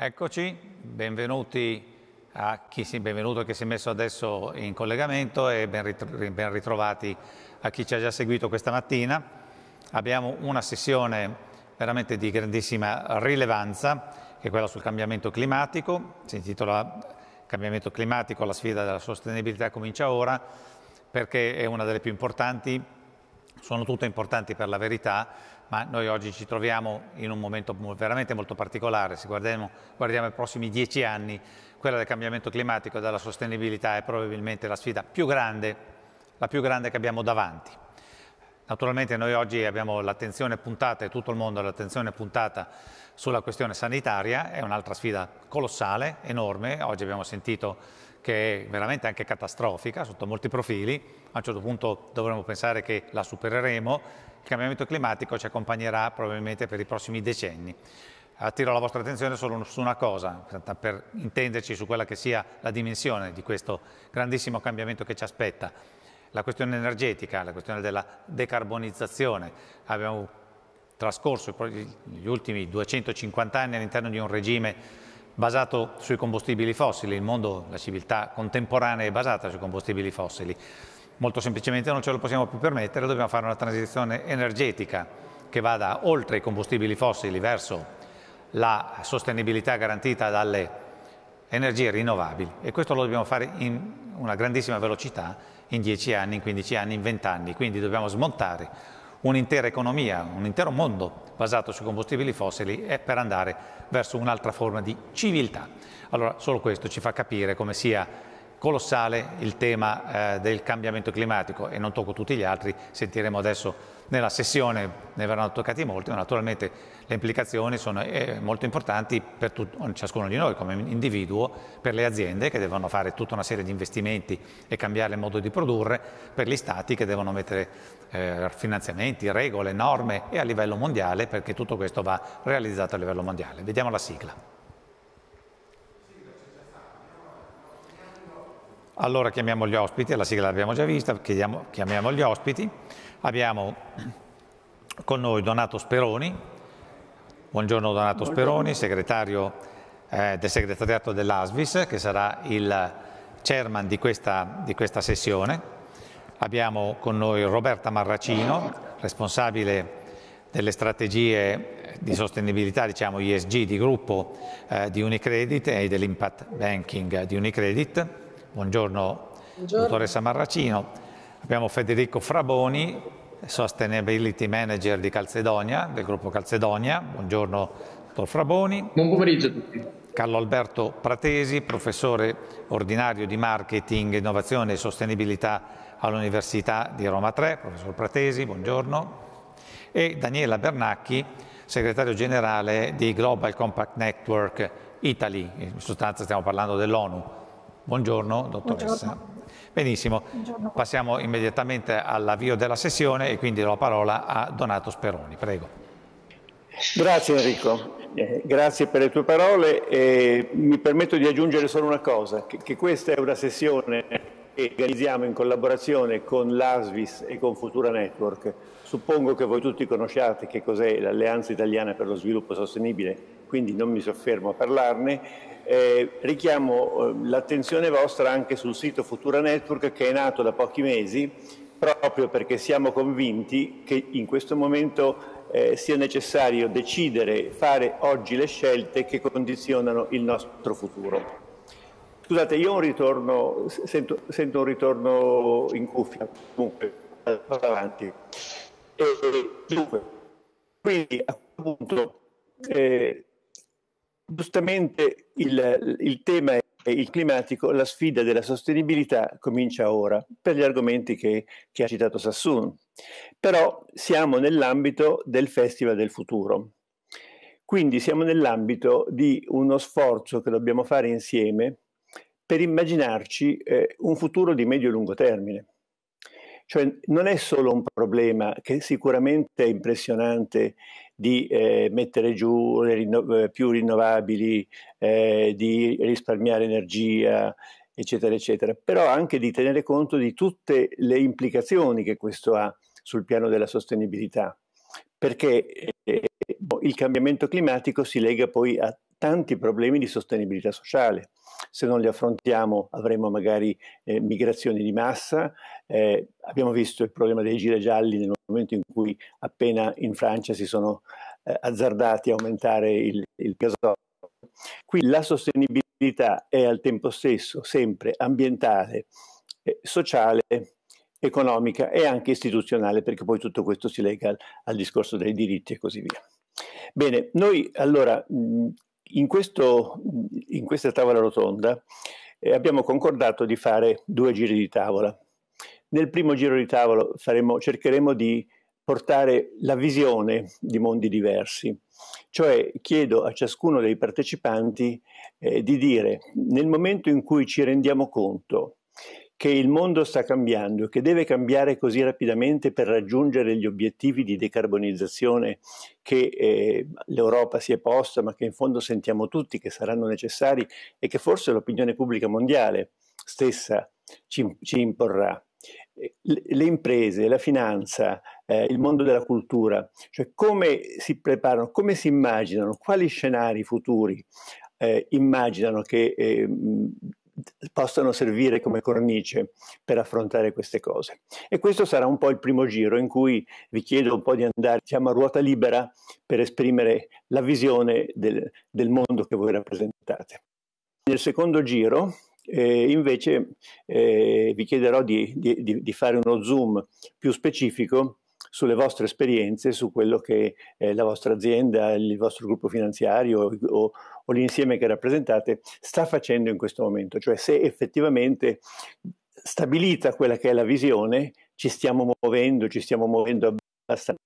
Eccoci, benvenuti a chi si, benvenuto che si è messo adesso in collegamento e ben ritrovati a chi ci ha già seguito questa mattina. Abbiamo una sessione veramente di grandissima rilevanza, che è quella sul cambiamento climatico, si intitola Cambiamento climatico, la sfida della sostenibilità comincia ora, perché è una delle più importanti, sono tutte importanti per la verità, ma noi oggi ci troviamo in un momento veramente molto particolare, se guardiamo, guardiamo i prossimi dieci anni, quella del cambiamento climatico e della sostenibilità è probabilmente la sfida più grande, la più grande che abbiamo davanti. Naturalmente noi oggi abbiamo l'attenzione puntata, e tutto il mondo ha l'attenzione puntata sulla questione sanitaria, è un'altra sfida colossale, enorme, oggi abbiamo sentito che è veramente anche catastrofica sotto molti profili, a un certo punto dovremmo pensare che la supereremo, il cambiamento climatico ci accompagnerà probabilmente per i prossimi decenni. Attiro la vostra attenzione solo su una cosa, per intenderci su quella che sia la dimensione di questo grandissimo cambiamento che ci aspetta. La questione energetica, la questione della decarbonizzazione. Abbiamo trascorso gli ultimi 250 anni all'interno di un regime basato sui combustibili fossili, il mondo, la civiltà contemporanea è basata sui combustibili fossili molto semplicemente non ce lo possiamo più permettere, dobbiamo fare una transizione energetica che vada oltre i combustibili fossili verso la sostenibilità garantita dalle energie rinnovabili e questo lo dobbiamo fare in una grandissima velocità in 10 anni, in 15 anni, in 20 anni, quindi dobbiamo smontare un'intera economia, un intero mondo basato sui combustibili fossili e per andare verso un'altra forma di civiltà. Allora solo questo ci fa capire come sia colossale il tema eh, del cambiamento climatico e non tocco tutti gli altri, sentiremo adesso nella sessione, ne verranno toccati molti, ma naturalmente le implicazioni sono eh, molto importanti per ciascuno di noi come individuo, per le aziende che devono fare tutta una serie di investimenti e cambiare il modo di produrre, per gli stati che devono mettere eh, finanziamenti, regole, norme e a livello mondiale perché tutto questo va realizzato a livello mondiale. Vediamo la sigla. Allora chiamiamo gli ospiti, la sigla l'abbiamo già vista, chiediamo, chiamiamo gli ospiti. Abbiamo con noi Donato Speroni. Buongiorno Donato Buongiorno. Speroni, segretario eh, del segretariato dell'ASVIS, che sarà il chairman di questa, di questa sessione. Abbiamo con noi Roberta Marracino, responsabile delle strategie di sostenibilità, diciamo ISG, di gruppo eh, di Unicredit e dell'impact banking di Unicredit. Buongiorno, Buongiorno. dottoressa Marracino. Abbiamo Federico Fraboni, Sustainability Manager di Calzedonia, del gruppo Calzedonia. Buongiorno, dottor Fraboni. Buon pomeriggio a tutti. Carlo Alberto Pratesi, professore ordinario di Marketing, Innovazione e Sostenibilità all'Università di Roma 3. Professor Pratesi, buongiorno. E Daniela Bernacchi, segretario generale di Global Compact Network Italy. In sostanza stiamo parlando dell'ONU. Buongiorno, dottoressa. Buongiorno. Benissimo, Buongiorno. passiamo immediatamente all'avvio della sessione e quindi do la parola a Donato Speroni. Prego. Grazie Enrico, eh, grazie per le tue parole e mi permetto di aggiungere solo una cosa, che, che questa è una sessione che organizziamo in collaborazione con l'ASVIS e con Futura Network. Suppongo che voi tutti conosciate che cos'è l'Alleanza Italiana per lo Sviluppo Sostenibile, quindi non mi soffermo a parlarne eh, richiamo eh, l'attenzione vostra anche sul sito Futura Network che è nato da pochi mesi proprio perché siamo convinti che in questo momento eh, sia necessario decidere, fare oggi le scelte che condizionano il nostro futuro. Scusate, io un ritorno, sento, sento un ritorno in cuffia, comunque, avanti. E, dunque, quindi a questo punto eh, Giustamente il, il tema è il climatico, la sfida della sostenibilità comincia ora, per gli argomenti che, che ha citato Sassoon. Però siamo nell'ambito del Festival del Futuro. Quindi siamo nell'ambito di uno sforzo che dobbiamo fare insieme per immaginarci eh, un futuro di medio-lungo termine. Cioè non è solo un problema che sicuramente è impressionante di eh, mettere giù rinno- eh, più rinnovabili, eh, di risparmiare energia, eccetera, eccetera, però anche di tenere conto di tutte le implicazioni che questo ha sul piano della sostenibilità, perché eh, il cambiamento climatico si lega poi a tanti problemi di sostenibilità sociale. Se non li affrontiamo avremo magari eh, migrazioni di massa, eh, abbiamo visto il problema dei giregialli nel momento in cui appena in Francia si sono eh, azzardati a aumentare il, il gasolio. Qui la sostenibilità è al tempo stesso sempre ambientale, eh, sociale economica e anche istituzionale, perché poi tutto questo si lega al, al discorso dei diritti e così via. Bene, noi allora in, questo, in questa tavola rotonda eh, abbiamo concordato di fare due giri di tavola. Nel primo giro di tavola faremo, cercheremo di portare la visione di mondi diversi, cioè chiedo a ciascuno dei partecipanti eh, di dire nel momento in cui ci rendiamo conto che il mondo sta cambiando e che deve cambiare così rapidamente per raggiungere gli obiettivi di decarbonizzazione che eh, l'Europa si è posta, ma che in fondo sentiamo tutti che saranno necessari e che forse l'opinione pubblica mondiale stessa ci, ci imporrà. Le, le imprese, la finanza, eh, il mondo della cultura, cioè come si preparano, come si immaginano, quali scenari futuri eh, immaginano che eh, possano servire come cornice per affrontare queste cose. E questo sarà un po' il primo giro in cui vi chiedo un po' di andare diciamo, a ruota libera per esprimere la visione del, del mondo che voi rappresentate. Nel secondo giro eh, invece eh, vi chiederò di, di, di fare uno zoom più specifico sulle vostre esperienze, su quello che eh, la vostra azienda, il vostro gruppo finanziario o, o l'insieme che rappresentate sta facendo in questo momento, cioè se effettivamente stabilita quella che è la visione, ci stiamo muovendo, ci stiamo muovendo abbastanza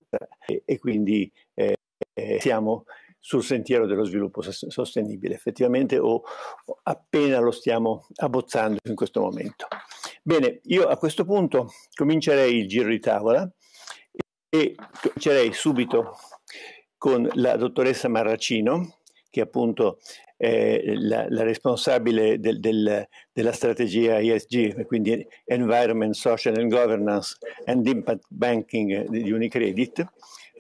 e, e quindi eh, eh, siamo sul sentiero dello sviluppo sostenibile, effettivamente o appena lo stiamo abbozzando in questo momento. Bene, io a questo punto comincerei il giro di tavola e comincerei subito con la dottoressa Marracino, che appunto è la, la responsabile del, del, della strategia ESG, quindi Environment, Social and Governance and Impact Banking di Unicredit,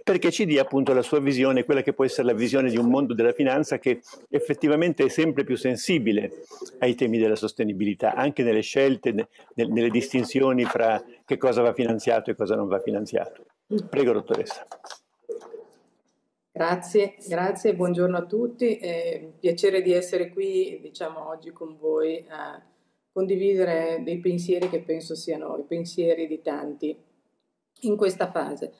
perché ci dia appunto la sua visione, quella che può essere la visione di un mondo della finanza che effettivamente è sempre più sensibile ai temi della sostenibilità, anche nelle scelte, nelle distinzioni fra che cosa va finanziato e cosa non va finanziato. Prego, dottoressa. Grazie, grazie, buongiorno a tutti. È un piacere di essere qui, diciamo, oggi con voi a condividere dei pensieri che penso siano i pensieri di tanti in questa fase.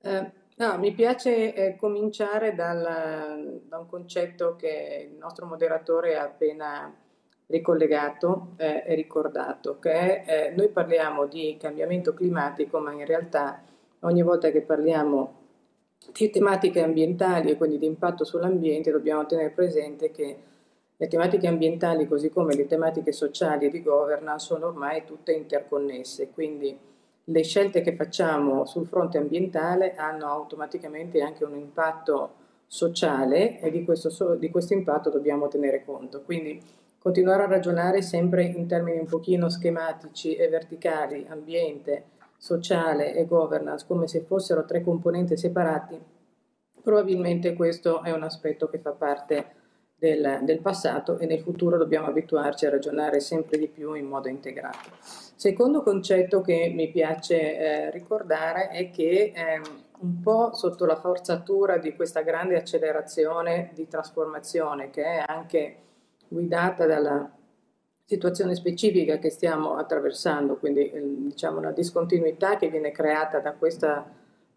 Eh, no, mi piace eh, cominciare dal, da un concetto che il nostro moderatore ha appena ricollegato eh, e ricordato, che eh, noi parliamo di cambiamento climatico, ma in realtà ogni volta che parliamo di tematiche ambientali e quindi di impatto sull'ambiente dobbiamo tenere presente che le tematiche ambientali così come le tematiche sociali e di governance sono ormai tutte interconnesse, quindi le scelte che facciamo sul fronte ambientale hanno automaticamente anche un impatto sociale e di questo, di questo impatto dobbiamo tenere conto. Quindi continuare a ragionare sempre in termini un pochino schematici e verticali, ambiente, sociale e governance come se fossero tre componenti separati, probabilmente questo è un aspetto che fa parte del, del, passato e nel futuro dobbiamo abituarci a ragionare sempre di più in modo integrato. Secondo concetto che mi piace eh, ricordare è che eh, un po' sotto la forzatura di questa grande accelerazione di trasformazione che è anche guidata dalla situazione specifica che stiamo attraversando, quindi ehm, diciamo una discontinuità che viene creata da questa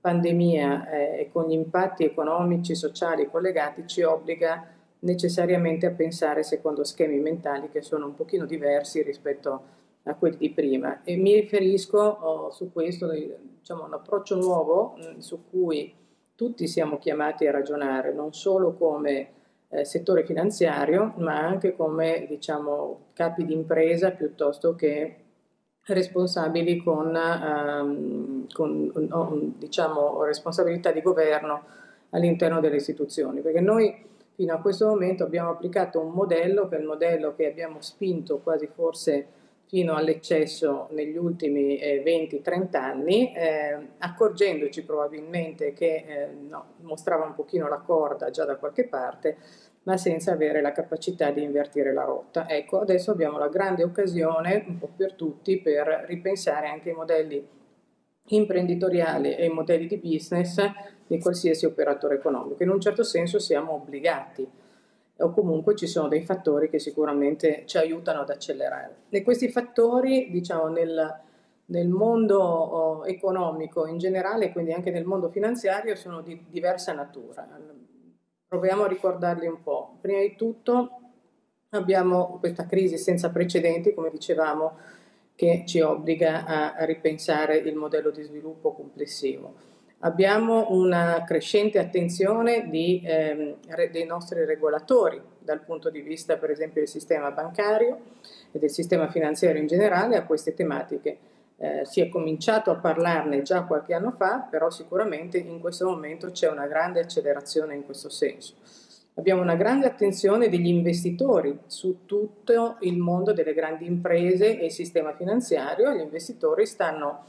pandemia eh, e con gli impatti economici sociali collegati ci obbliga necessariamente a pensare secondo schemi mentali che sono un pochino diversi rispetto a quelli di prima. E mi riferisco oh, su questo diciamo un approccio nuovo mh, su cui tutti siamo chiamati a ragionare non solo come eh, settore finanziario, ma anche come diciamo, capi di impresa piuttosto che responsabili con, ehm, con no, diciamo, responsabilità di governo all'interno delle istituzioni, perché noi fino a questo momento abbiamo applicato un modello che è il modello che abbiamo spinto quasi forse fino all'eccesso negli ultimi eh, 20-30 anni, eh, accorgendoci probabilmente che eh, no, mostrava un pochino la corda già da qualche parte, ma senza avere la capacità di invertire la rotta. Ecco, adesso abbiamo la grande occasione, un po' per tutti, per ripensare anche i modelli imprenditoriali e i modelli di business di qualsiasi operatore economico. In un certo senso siamo obbligati o comunque ci sono dei fattori che sicuramente ci aiutano ad accelerare. E questi fattori, diciamo, nel, nel mondo oh, economico in generale, quindi anche nel mondo finanziario, sono di diversa natura. Proviamo a ricordarli un po'. Prima di tutto abbiamo questa crisi senza precedenti, come dicevamo, che ci obbliga a ripensare il modello di sviluppo complessivo. Abbiamo una crescente attenzione di, ehm, dei nostri regolatori dal punto di vista per esempio del sistema bancario e del sistema finanziario in generale a queste tematiche. Eh, si è cominciato a parlarne già qualche anno fa, però sicuramente in questo momento c'è una grande accelerazione in questo senso. Abbiamo una grande attenzione degli investitori su tutto il mondo delle grandi imprese e il sistema finanziario. Gli investitori stanno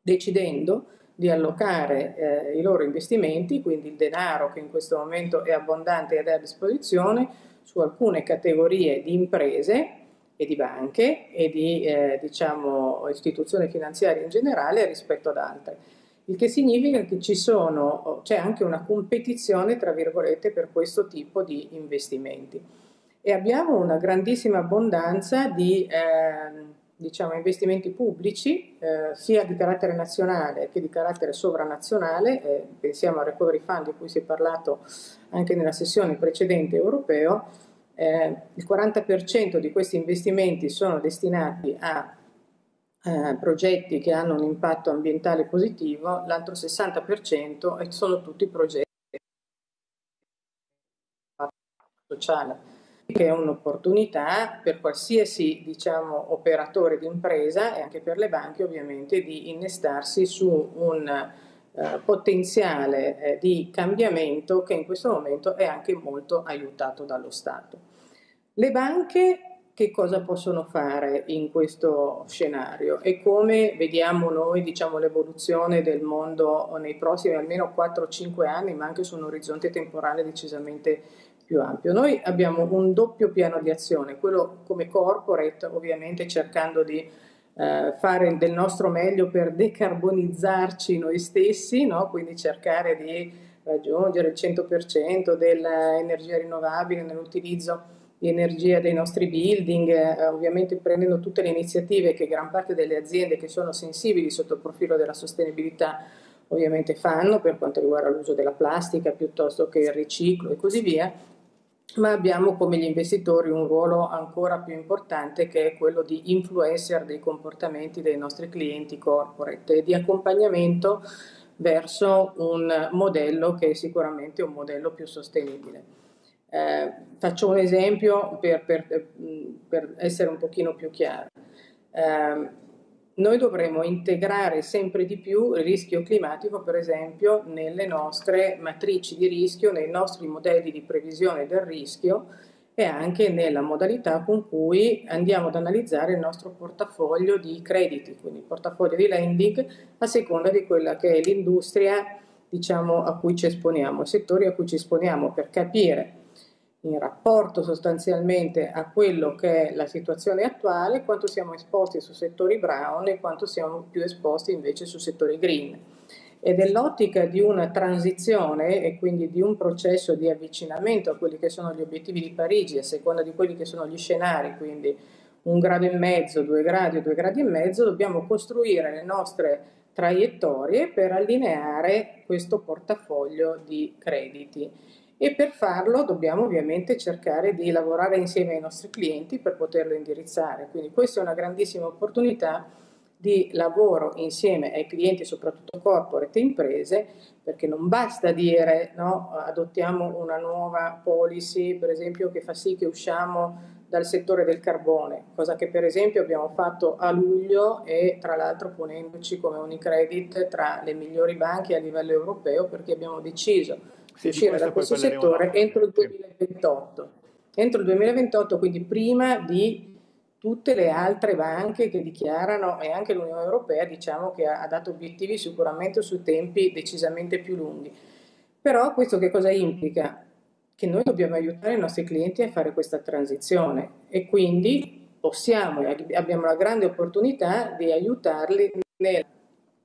decidendo di allocare eh, i loro investimenti, quindi il denaro che in questo momento è abbondante ed è a disposizione, su alcune categorie di imprese e di banche e di eh, diciamo, istituzioni finanziarie in generale rispetto ad altre. Il che significa che sono, c'è anche una competizione, tra virgolette, per questo tipo di investimenti. E abbiamo una grandissima abbondanza di eh, diciamo, investimenti pubblici, eh, sia di carattere nazionale che di carattere sovranazionale, eh, pensiamo al Recovery Fund di cui si è parlato anche nella sessione precedente europeo, eh, il 40% di questi investimenti sono destinati a eh, progetti che hanno un impatto ambientale positivo, l'altro 60% sono tutti progetti sociale, che è un'opportunità per qualsiasi diciamo, operatore di impresa e anche per le banche ovviamente di innestarsi su un eh, potenziale eh, di cambiamento che in questo momento è anche molto aiutato dallo Stato. Le banche che cosa possono fare in questo scenario e come vediamo noi diciamo, l'evoluzione del mondo nei prossimi almeno 4-5 anni, ma anche su un orizzonte temporale decisamente più ampio. Noi abbiamo un doppio piano di azione, quello come corporate ovviamente cercando di eh, fare del nostro meglio per decarbonizzarci noi stessi, no? quindi cercare di raggiungere il 100% dell'energia rinnovabile nell'utilizzo di energia dei nostri building, eh, ovviamente prendendo tutte le iniziative che gran parte delle aziende che sono sensibili sotto il profilo della sostenibilità ovviamente fanno per quanto riguarda l'uso della plastica piuttosto che il riciclo e così via, ma abbiamo come gli investitori un ruolo ancora più importante che è quello di influencer dei comportamenti dei nostri clienti corporate e di accompagnamento verso un modello che è sicuramente un modello più sostenibile. Eh, faccio un esempio per, per, per, essere un pochino più chiaro. Eh, noi dovremo integrare sempre di più il rischio climatico, per esempio, nelle nostre matrici di rischio, nei nostri modelli di previsione del rischio e anche nella modalità con cui andiamo ad analizzare il nostro portafoglio di crediti, quindi il portafoglio di lending a seconda di quella che è l'industria diciamo, a cui ci esponiamo, i settori a cui ci esponiamo per capire in rapporto sostanzialmente a quello che è la situazione attuale, quanto siamo esposti su settori brown e quanto siamo più esposti invece su settori green. E nell'ottica di una transizione e quindi di un processo di avvicinamento a quelli che sono gli obiettivi di Parigi, a seconda di quelli che sono gli scenari, quindi un grado e mezzo, due gradi o due gradi e mezzo, dobbiamo costruire le nostre traiettorie per allineare questo portafoglio di crediti e per farlo dobbiamo ovviamente cercare di lavorare insieme ai nostri clienti per poterlo indirizzare. Quindi questa è una grandissima opportunità di lavoro insieme ai clienti, soprattutto corporate e imprese, perché non basta dire no, adottiamo una nuova policy, per esempio, che fa sì che usciamo dal settore del carbone, cosa che per esempio abbiamo fatto a luglio e tra l'altro ponendoci come Unicredit tra le migliori banche a livello europeo perché abbiamo deciso uscire da questo settore entro il 2028. Entro il 2028, quindi prima di tutte le altre banche che dichiarano e anche l'Unione Europea diciamo che ha, dato obiettivi sicuramente su tempi decisamente più lunghi. Però questo che cosa implica? che noi dobbiamo aiutare i nostri clienti a fare questa transizione e quindi possiamo abbiamo la grande opportunità di aiutarli nel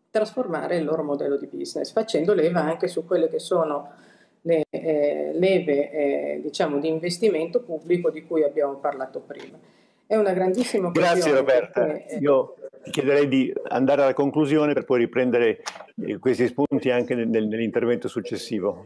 trasformare il loro modello di business, facendo leva anche su quelle che sono le eh, leve eh, diciamo, di investimento pubblico di cui abbiamo parlato prima. È una grandissima occasione. Grazie Roberta. Perché, Io chiederei di andare alla conclusione per poi riprendere eh, questi spunti anche nel, nell'intervento successivo.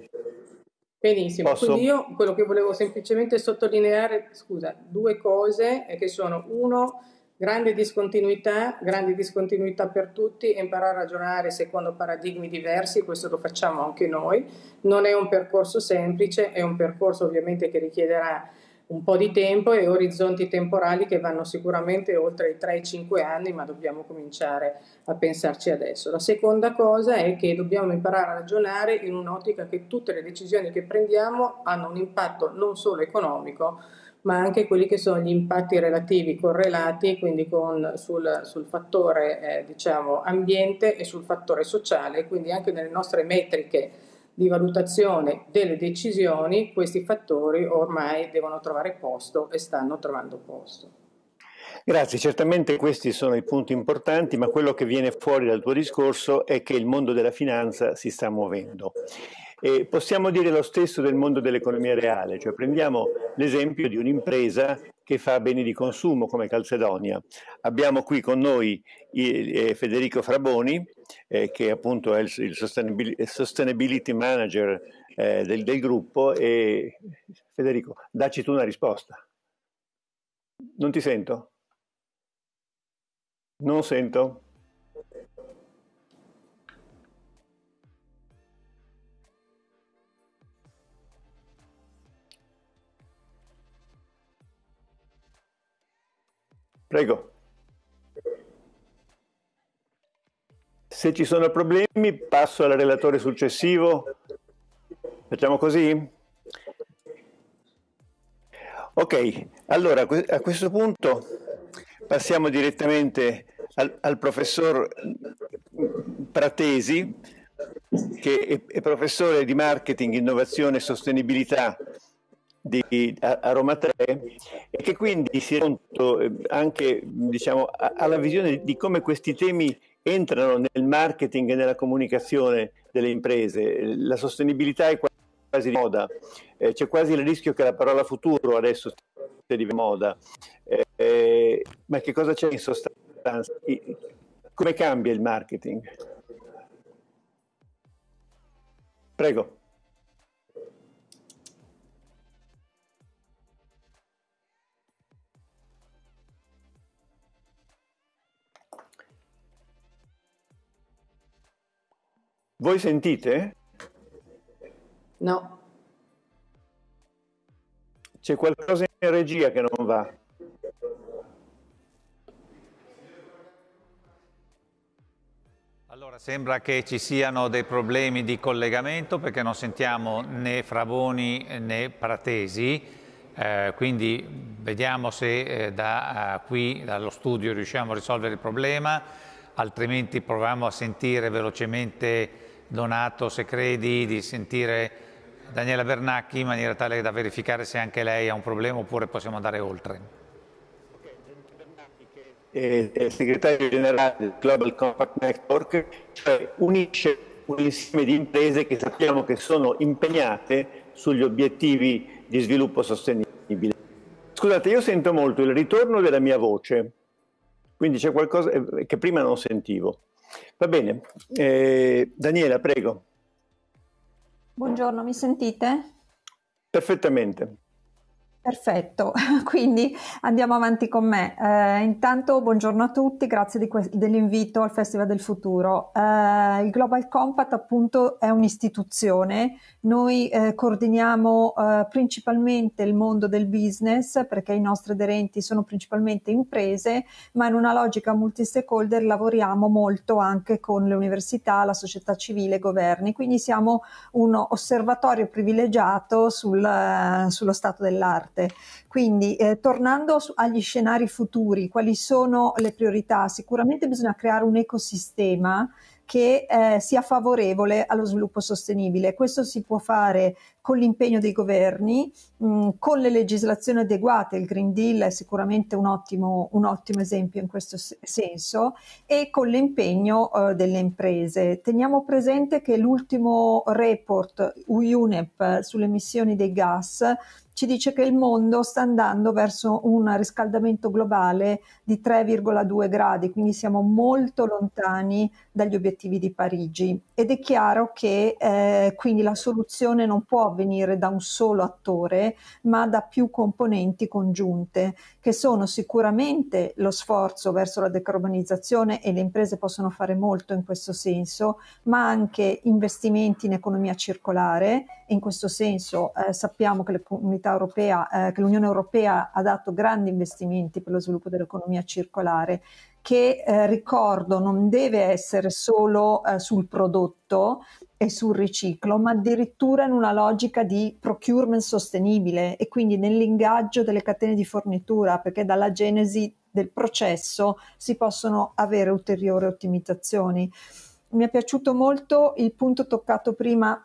Benissimo, Posso? quindi io quello che volevo semplicemente sottolineare, scusa, due cose che sono uno, grande discontinuità, grande discontinuità per tutti, imparare a ragionare secondo paradigmi diversi, questo lo facciamo anche noi, non è un percorso semplice, è un percorso ovviamente che richiederà un po' di tempo e orizzonti temporali che vanno sicuramente oltre i 3-5 anni, ma dobbiamo cominciare a pensarci adesso. La seconda cosa è che dobbiamo imparare a ragionare in un'ottica che tutte le decisioni che prendiamo hanno un impatto non solo economico, ma anche quelli che sono gli impatti relativi correlati, quindi con, sul, sul, fattore eh, diciamo, ambiente e sul fattore sociale, quindi anche nelle nostre metriche di valutazione delle decisioni, questi fattori ormai devono trovare posto e stanno trovando posto. Grazie, certamente questi sono i punti importanti, ma quello che viene fuori dal tuo discorso è che il mondo della finanza si sta muovendo. E possiamo dire lo stesso del mondo dell'economia reale, cioè prendiamo l'esempio di un'impresa che fa beni di consumo come Calcedonia. Abbiamo qui con noi eh, Federico Fraboni, eh, che appunto è il, il sustainability, manager eh, del, del gruppo e Federico, dacci tu una risposta. Non ti sento? Non sento? Prego. Se ci sono problemi passo al relatore successivo. Facciamo così? Ok, allora a questo punto passiamo direttamente al, al professor Pratesi, che è, è professore di marketing, innovazione e sostenibilità di, a, a, Roma 3 e che quindi si è conto eh, anche diciamo, alla visione di come questi temi entrano nel marketing e nella comunicazione delle imprese. La sostenibilità è quasi di moda, eh, c'è quasi il rischio che la parola futuro adesso sia di moda. Eh, eh, ma che cosa c'è in sostanza? Come cambia il marketing? Prego. Voi sentite? No. C'è qualcosa in regia che non va. Allora, sembra che ci siano dei problemi di collegamento perché non sentiamo né Fravoni né Pratesi, eh, quindi vediamo se eh, da uh, qui, dallo studio, riusciamo a risolvere il problema, altrimenti proviamo a sentire velocemente Donato, se credi, di sentire Daniela Bernacchi in maniera tale da verificare se anche lei ha un problema oppure possiamo andare oltre. È il segretario generale del Global Compact Network, cioè unisce un insieme di imprese che sappiamo che sono impegnate sugli obiettivi di sviluppo sostenibile. Scusate, io sento molto il ritorno della mia voce, quindi c'è qualcosa che prima non sentivo. Va bene, eh, Daniela, prego. Buongiorno, mi sentite? Perfettamente. Perfetto, quindi andiamo avanti con me. Eh, intanto buongiorno a tutti, grazie dell'invito al Festival del Futuro. Eh, il Global Compact appunto è un'istituzione, noi eh, coordiniamo eh, principalmente il mondo del business perché i nostri aderenti sono principalmente imprese, ma in una logica multi-stakeholder lavoriamo molto anche con le università, la società civile, i governi, quindi siamo un osservatorio privilegiato sul, sullo stato dell'arte parte. Quindi, eh, tornando su, agli scenari futuri, quali sono le priorità? Sicuramente bisogna creare un ecosistema che eh, sia favorevole allo sviluppo sostenibile. Questo si può fare con l'impegno dei governi, mh, mm, con le legislazioni adeguate, il Green Deal è sicuramente un ottimo, un ottimo esempio in questo senso, e con l'impegno uh, delle imprese. Teniamo presente che l'ultimo report UNEP sulle emissioni dei gas ci dice che il mondo sta andando verso un riscaldamento globale di 3,2 gradi, quindi siamo molto lontani dagli obiettivi di Parigi ed è chiaro che eh, quindi la soluzione non può avvenire da un solo attore, ma da più componenti congiunte, che sono sicuramente lo sforzo verso la decarbonizzazione e le imprese possono fare molto in questo senso, ma anche investimenti in economia circolare. In questo senso eh, sappiamo che, europea, eh, che l'Unione Europea ha dato grandi investimenti per lo sviluppo dell'economia circolare che eh, ricordo non deve essere solo eh, sul prodotto e sul riciclo, ma addirittura in una logica di procurement sostenibile e quindi nell'ingaggio delle catene di fornitura, perché dalla genesi del processo si possono avere ulteriori ottimizzazioni. Mi è piaciuto molto il punto toccato prima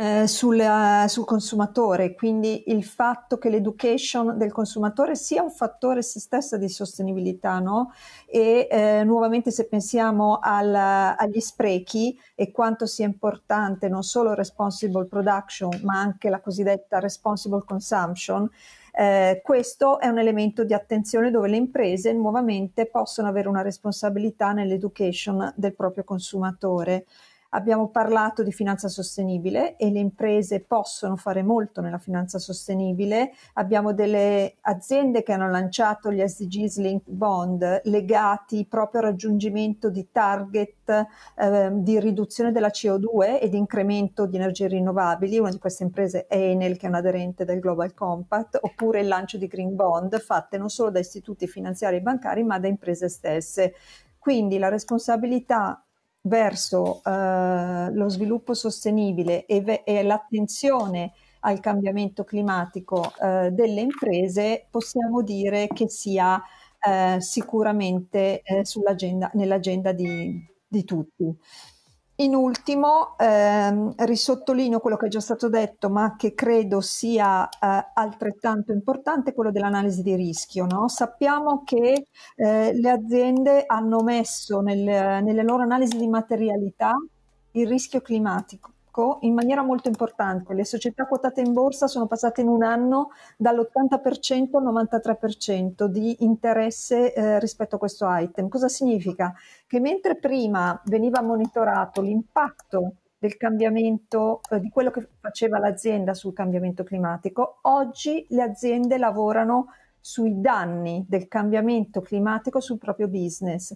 eh, sul, uh, sul, consumatore, quindi il fatto che l'education del consumatore sia un fattore se stessa di sostenibilità, no? E eh, nuovamente se pensiamo al, agli sprechi e quanto sia importante non solo responsible production, ma anche la cosiddetta responsible consumption, eh, questo è un elemento di attenzione dove le imprese nuovamente possono avere una responsabilità nell'education del proprio consumatore. Abbiamo parlato di finanza sostenibile e le imprese possono fare molto nella finanza sostenibile. Abbiamo delle aziende che hanno lanciato gli SDGs Linked Bond legati proprio al raggiungimento di target eh, di riduzione della CO2 e di incremento di energie rinnovabili. Una di queste imprese è Enel che è un aderente del Global Compact, oppure il lancio di Green Bond fatte non solo da istituti finanziari e bancari ma da imprese stesse. Quindi la responsabilità verso eh, lo sviluppo sostenibile e, ve- e, l'attenzione al cambiamento climatico eh, delle imprese, possiamo dire che sia eh, sicuramente eh, nell'agenda di, di tutti. In ultimo, ehm, risottolineo quello che è già stato detto, ma che credo sia eh, altrettanto importante, quello dell'analisi di rischio. No? Sappiamo che eh, le aziende hanno messo nel, nelle loro analisi di materialità il rischio climatico Ecco, in maniera molto importante. Le società quotate in borsa sono passate in un anno dall'80% al 93% di interesse eh, rispetto a questo item. Cosa significa? Che mentre prima veniva monitorato l'impatto del cambiamento, eh, di quello che faceva l'azienda sul cambiamento climatico, oggi le aziende lavorano sui danni del cambiamento climatico sul proprio business.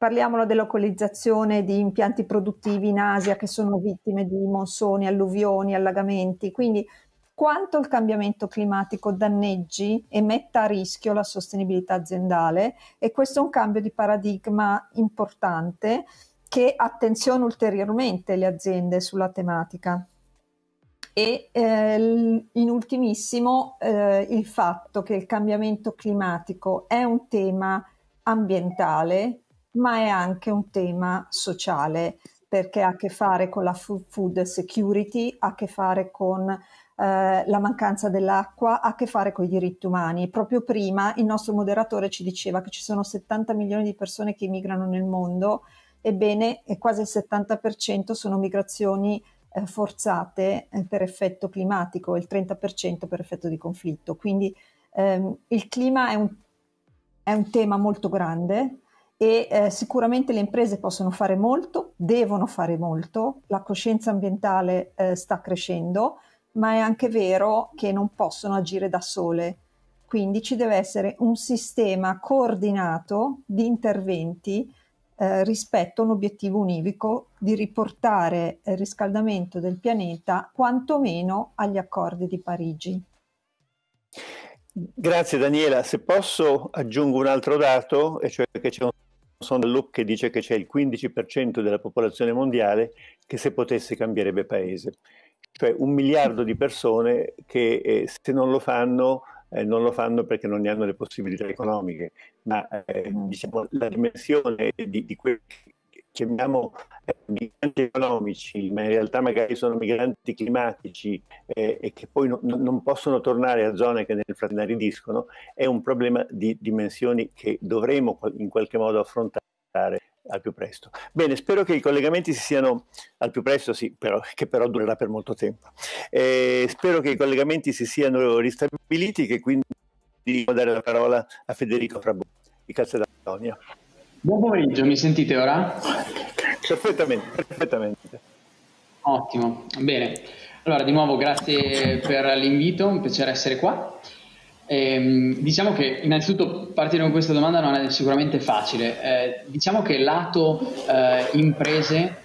Parliamo della localizzazione di impianti produttivi in Asia che sono vittime di monsoni, alluvioni, allagamenti. Quindi quanto il cambiamento climatico danneggi e metta a rischio la sostenibilità aziendale e questo è un cambio di paradigma importante che attenziona ulteriormente le aziende sulla tematica. E eh, in ultimissimo eh, il fatto che il cambiamento climatico è un tema ambientale ma è anche un tema sociale perché ha a che fare con la food security, ha a che fare con eh, la mancanza dell'acqua, ha a che fare con i diritti umani. Proprio prima il nostro moderatore ci diceva che ci sono 70 milioni di persone che migrano nel mondo, ebbene quasi il 70% sono migrazioni eh, forzate eh, per effetto climatico il 30% per effetto di conflitto. Quindi ehm, il clima è un, è un tema molto grande e eh, sicuramente le imprese possono fare molto, devono fare molto, la coscienza ambientale eh, sta crescendo, ma è anche vero che non possono agire da sole. Quindi ci deve essere un sistema coordinato di interventi eh, rispetto a un obiettivo univoco di riportare il riscaldamento del pianeta quantomeno agli accordi di Parigi. Grazie Daniela, se posso aggiungo un altro dato, e cioè che c'è un sondaggio che dice che c'è il 15% della popolazione mondiale che se potesse cambierebbe paese. Cioè un miliardo di persone che eh, se non lo fanno eh, non lo fanno perché non ne hanno le possibilità economiche, ma eh, diciamo, la dimensione di, di quelli chiamiamo eh, migranti economici, ma in realtà magari sono migranti climatici eh, e che poi no, non possono tornare a zone che nel frattempo inaridiscono, è un problema di dimensioni che dovremo in qualche modo affrontare al più presto. Bene, spero che i collegamenti si siano al più presto, sì, però, che però durerà per molto tempo. Eh, spero che i collegamenti si siano ristabiliti, che quindi devo dare la parola a Federico Frabù di Calcedonia. Buon pomeriggio, mi sentite ora? Perfettamente, perfettamente. Ottimo, bene. Allora, di nuovo grazie per l'invito, un piacere essere qua. Eh, diciamo che innanzitutto partire con questa domanda non è sicuramente facile. Eh, diciamo che lato eh, imprese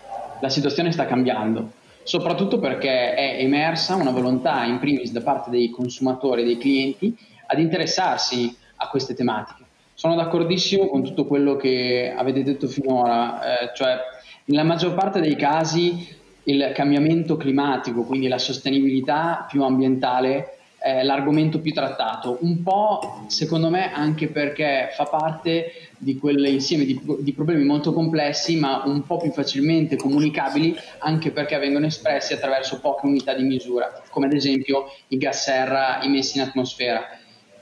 la situazione sta cambiando, soprattutto perché è emersa una volontà in primis da parte dei consumatori e dei clienti ad interessarsi a queste tematiche. Sono d'accordissimo con tutto quello che avete detto finora, eh, cioè nella maggior parte dei casi il cambiamento climatico, quindi la sostenibilità più ambientale, è l'argomento più trattato, un po' secondo me anche perché fa parte di quell'insieme di, di, problemi molto complessi ma un po' più facilmente comunicabili anche perché vengono espressi attraverso poche unità di misura, come ad esempio i gas serra emessi in atmosfera.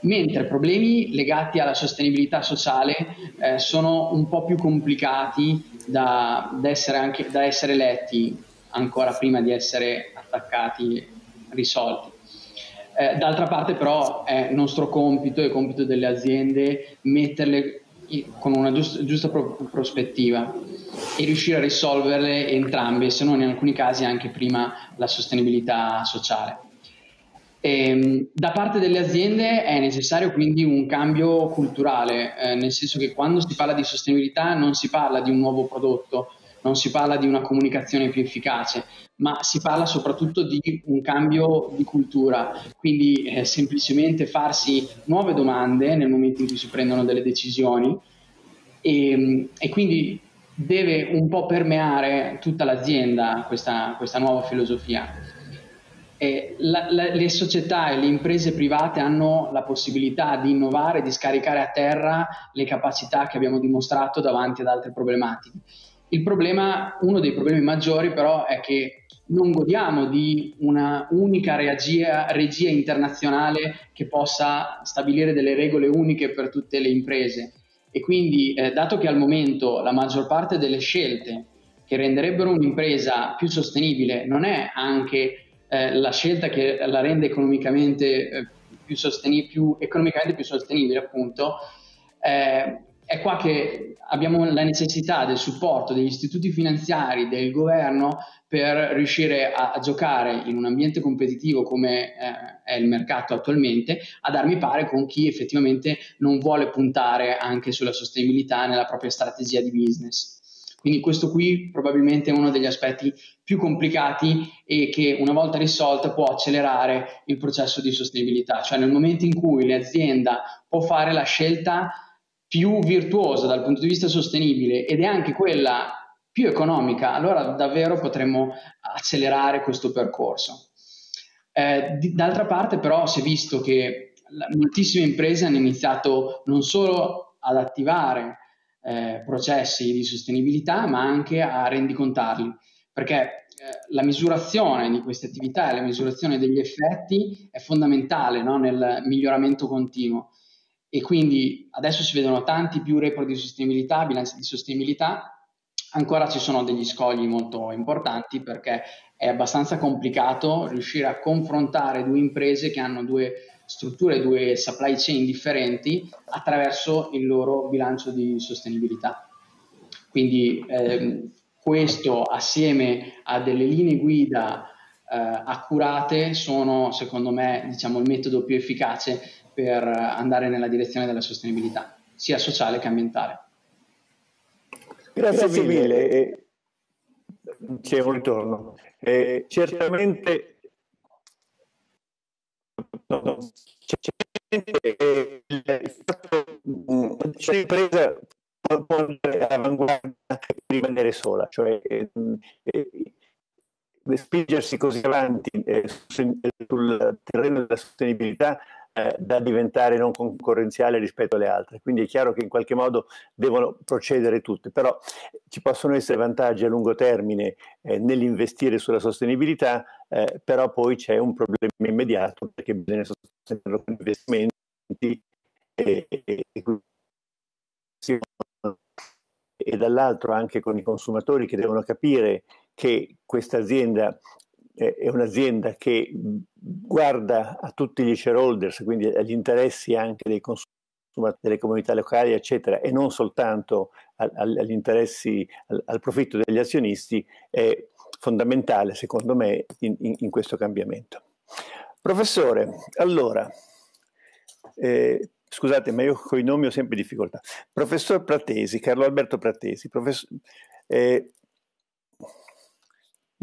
Mentre problemi legati alla sostenibilità sociale eh, sono un po' più complicati da, da, essere anche, da essere letti ancora prima di essere attaccati, risolti. Eh, d'altra parte però è nostro compito e compito delle aziende metterle con una giusta, giusta pro- prospettiva e riuscire a risolverle entrambe, se non in alcuni casi anche prima la sostenibilità sociale. E, ehm, da parte delle aziende è necessario quindi un cambio culturale, eh, nel senso che quando si parla di sostenibilità non si parla di un nuovo prodotto, non si parla di una comunicazione più efficace, ma si parla soprattutto di un cambio di cultura, quindi eh, semplicemente farsi nuove domande nel momento in cui si prendono delle decisioni e, e quindi deve un po' permeare tutta l'azienda questa, questa nuova filosofia. La, la, le società e le imprese private hanno la possibilità di innovare, di scaricare a terra le capacità che abbiamo dimostrato davanti ad altre problematiche. Il problema, uno dei problemi maggiori però è che non godiamo di una unica regia, regia internazionale che possa stabilire delle regole uniche per tutte le imprese e quindi eh, dato che al momento la maggior parte delle scelte che renderebbero un'impresa più sostenibile non è anche eh, la scelta che la rende economicamente, eh, più, sostenib- più, economicamente più sostenibile appunto, eh, è qua che abbiamo la necessità del supporto degli istituti finanziari, del governo per riuscire a, a giocare in un ambiente competitivo come eh, è il mercato attualmente, a darmi pare con chi effettivamente non vuole puntare anche sulla sostenibilità nella propria strategia di business. Quindi questo qui probabilmente è uno degli aspetti più complicati e che una volta risolto può accelerare il processo di sostenibilità, cioè nel momento in cui l'azienda può fare la scelta più virtuosa dal punto di vista sostenibile ed è anche quella più economica, allora davvero potremmo accelerare questo percorso. Eh, d'altra parte però si è visto che moltissime imprese hanno iniziato non solo ad attivare eh, processi di sostenibilità, ma anche a rendicontarli, perché eh, la misurazione di queste attività e la misurazione degli effetti è fondamentale no, nel miglioramento continuo. E quindi adesso si vedono tanti più report di sostenibilità, bilanci di sostenibilità, ancora ci sono degli scogli molto importanti perché è abbastanza complicato riuscire a confrontare due imprese che hanno due strutture, due supply chain differenti attraverso il loro bilancio di sostenibilità. Quindi ehm, questo assieme a delle linee guida eh, accurate sono secondo me diciamo, il metodo più efficace per andare nella direzione della sostenibilità, sia sociale che ambientale. Grazie, Grazie mille. Eh, c'è un ritorno. Eh, certamente, no, certamente l'impresa può andare avanguardia e rimanere sola, cioè eh, spingersi così avanti eh, sul terreno della sostenibilità eh, da diventare non concorrenziale rispetto alle altre. Quindi è chiaro che in qualche modo devono procedere tutte, però ci possono essere vantaggi a lungo termine eh, nell'investire sulla sostenibilità, eh, però poi c'è un problema immediato perché bisogna sostenerlo con investimenti e, e, e dall'altro anche con i consumatori che devono capire che questa azienda è un'azienda che guarda a tutti gli shareholders, quindi agli interessi anche dei consumatori, delle comunità locali, eccetera, e non soltanto agli interessi, al, profitto degli azionisti, è fondamentale, secondo me, in, in, in questo cambiamento. Professore, allora, eh, scusate, ma io con i nomi ho sempre difficoltà. Professor Pratesi, Carlo Alberto Pratesi, professor, eh,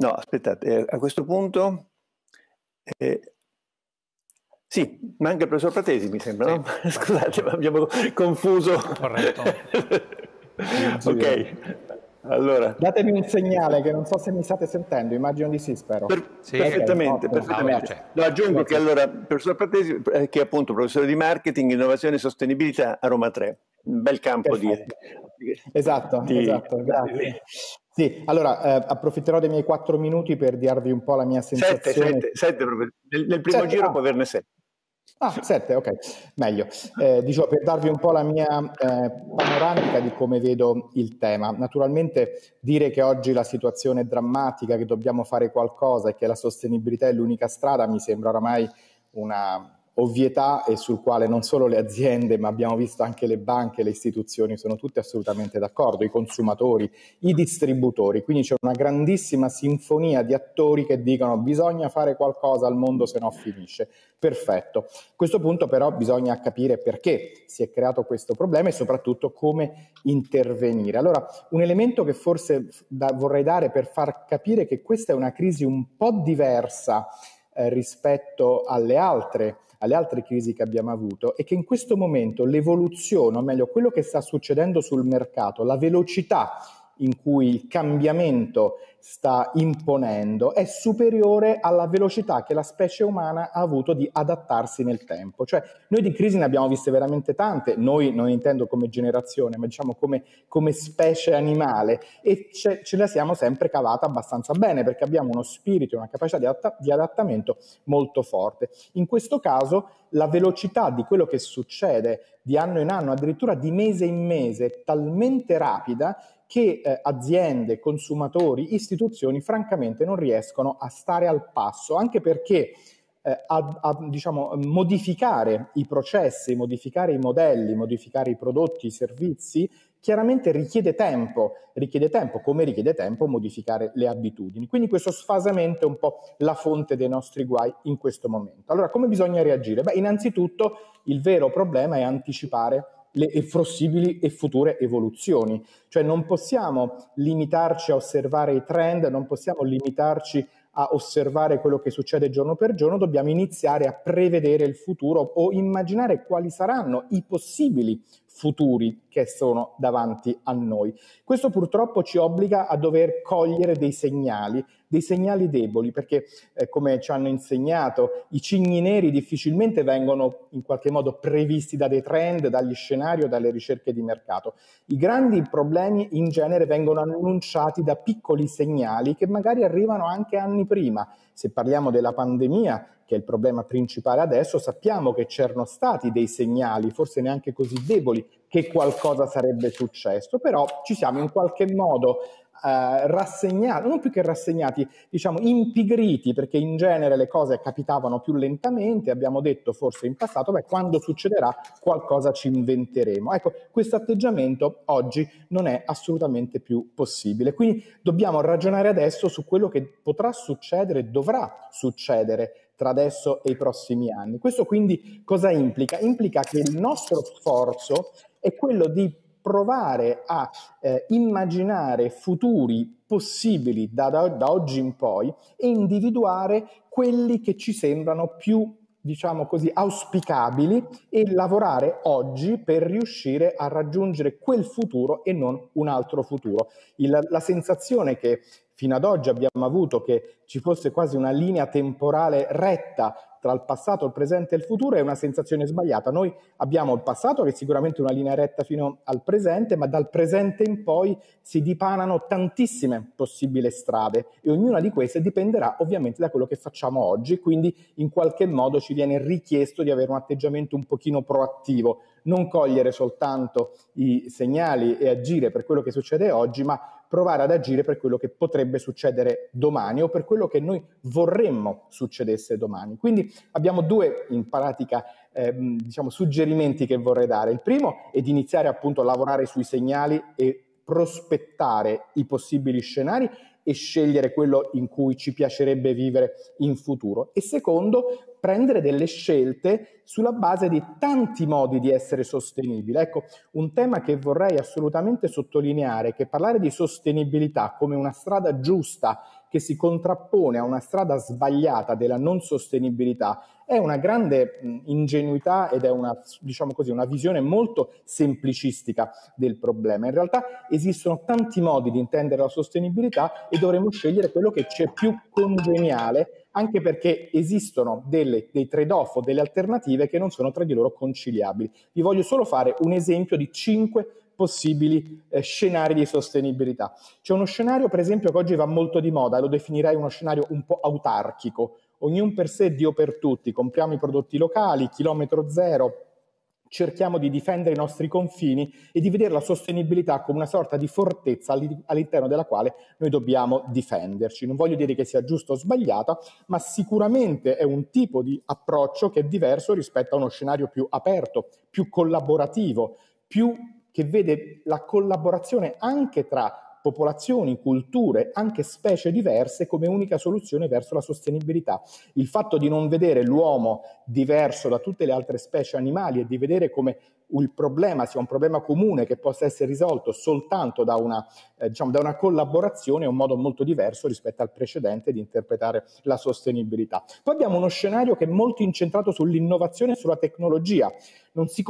No, aspettate, eh, a questo punto... Eh, sì, manca il professor Pratesi, mi sembra, sì. no? Scusate, ma abbiamo confuso. Corretto. ok, allora. Datemi un segnale che non so se mi state sentendo, immagino di sì, spero. Per, sì, perfettamente, okay, perfettamente. No, aggiungo che allora, il professor Pratesi, eh, che è appunto professore di marketing, innovazione e sostenibilità a Roma 3, un bel campo Perfetto. di... Esatto, di, esatto, grazie. Sì, allora eh, approfitterò dei miei quattro minuti per dirvi un po' la mia sensazione. Sette, sette, sette nel, nel, primo sette, giro ah. può averne sette. Ah, sette, ok, meglio. Eh, dicevo, per darvi un po' la mia eh, panoramica di come vedo il tema. Naturalmente dire che oggi la situazione è drammatica, che dobbiamo fare qualcosa e che la sostenibilità è l'unica strada mi sembra oramai una, ovvietà e sul quale non solo le aziende, ma abbiamo visto anche le banche, le istituzioni sono tutte assolutamente d'accordo, i consumatori, i distributori. Quindi c'è una grandissima sinfonia di attori che dicono bisogna fare qualcosa al mondo se no finisce. Perfetto. A questo punto però bisogna capire perché si è creato questo problema e soprattutto come intervenire. Allora, un elemento che forse da, vorrei dare per far capire che questa è una crisi un po' diversa eh, rispetto alle altre alle altre crisi che abbiamo avuto è che in questo momento l'evoluzione, o meglio quello che sta succedendo sul mercato, la velocità in cui il cambiamento sta imponendo è superiore alla velocità che la specie umana ha avuto di adattarsi nel tempo. Cioè, noi di crisi ne abbiamo viste veramente tante, noi non intendo come generazione, ma diciamo come, come specie animale, e ce, ce, la siamo sempre cavata abbastanza bene perché abbiamo uno spirito e una capacità di, adatta, di adattamento molto forte. In questo caso la velocità di quello che succede di anno in anno, addirittura di mese in mese, è talmente rapida che eh, aziende, consumatori, istituzioni francamente non riescono a stare al passo, anche perché eh, a, a diciamo, modificare i processi, modificare i modelli, modificare i prodotti, i servizi, chiaramente richiede tempo, richiede tempo come richiede tempo modificare le abitudini. Quindi questo sfasamento è un po' la fonte dei nostri guai in questo momento. Allora, come bisogna reagire? Beh, innanzitutto il vero problema è anticipare le possibili e future evoluzioni. Cioè non possiamo limitarci a osservare i trend, non possiamo limitarci a osservare quello che succede giorno per giorno, dobbiamo iniziare a prevedere il futuro o immaginare quali saranno i possibili futuri che sono davanti a noi. Questo purtroppo ci obbliga a dover cogliere dei segnali, dei segnali deboli, perché eh, come ci hanno insegnato, i cigni neri difficilmente vengono in qualche modo previsti da dei trend, dagli scenari o dalle ricerche di mercato. I grandi problemi in genere vengono annunciati da piccoli segnali che magari arrivano anche anni prima. Se parliamo della pandemia, che è il problema principale adesso, sappiamo che c'erano stati dei segnali, forse neanche così deboli, che qualcosa sarebbe successo, però ci siamo in qualche modo eh, rassegnati, non più che rassegnati, diciamo impigriti, perché in genere le cose capitavano più lentamente, abbiamo detto forse in passato, beh, quando succederà qualcosa ci inventeremo. Ecco, questo atteggiamento oggi non è assolutamente più possibile, quindi dobbiamo ragionare adesso su quello che potrà succedere, dovrà succedere tra adesso e i prossimi anni. Questo quindi cosa implica? Implica che il nostro sforzo è quello di provare a eh, immaginare futuri possibili da, da, da oggi in poi e individuare quelli che ci sembrano più diciamo così, auspicabili e lavorare oggi per riuscire a raggiungere quel futuro e non un altro futuro. Il, la sensazione che fino ad oggi abbiamo avuto che ci fosse quasi una linea temporale retta tra il passato, il presente e il futuro è una sensazione sbagliata. Noi abbiamo il passato che è sicuramente una linea retta fino al presente, ma dal presente in poi si dipanano tantissime possibili strade e ognuna di queste dipenderà ovviamente da quello che facciamo oggi, quindi in qualche modo ci viene richiesto di avere un atteggiamento un pochino proattivo, non cogliere soltanto i segnali e agire per quello che succede oggi, ma provare ad agire per quello che potrebbe succedere domani o per quello che noi vorremmo succedesse domani. Quindi abbiamo due in pratica eh, diciamo, suggerimenti che vorrei dare. Il primo è di iniziare appunto a lavorare sui segnali e prospettare i possibili scenari e scegliere quello in cui ci piacerebbe vivere in futuro. E secondo, prendere delle scelte sulla base di tanti modi di essere sostenibile. Ecco, un tema che vorrei assolutamente sottolineare è che parlare di sostenibilità come una strada giusta che si contrappone a una strada sbagliata della non sostenibilità è una grande ingenuità ed è una, diciamo così, una visione molto semplicistica del problema. In realtà esistono tanti modi di intendere la sostenibilità e dovremmo scegliere quello che c'è più congeniale anche perché esistono delle, dei trade-off o delle alternative che non sono tra di loro conciliabili. Vi voglio solo fare un esempio di cinque possibili eh, scenari di sostenibilità. C'è uno scenario, per esempio, che oggi va molto di moda, lo definirei uno scenario un po' autarchico. Ognuno per sé, Dio per tutti. Compriamo i prodotti locali, chilometro zero, cerchiamo di difendere i nostri confini e di vedere la sostenibilità come una sorta di fortezza all'interno della quale noi dobbiamo difenderci. Non voglio dire che sia giusto o sbagliata, ma sicuramente è un tipo di approccio che è diverso rispetto a uno scenario più aperto, più collaborativo, più che vede la collaborazione anche tra popolazioni, culture, anche specie diverse come unica soluzione verso la sostenibilità. Il fatto di non vedere l'uomo diverso da tutte le altre specie animali e di vedere come il problema sia un problema comune che possa essere risolto soltanto da una, eh, diciamo, da una collaborazione è un modo molto diverso rispetto al precedente di interpretare la sostenibilità. Poi abbiamo uno scenario che è molto incentrato sull'innovazione e sulla tecnologia. Non si,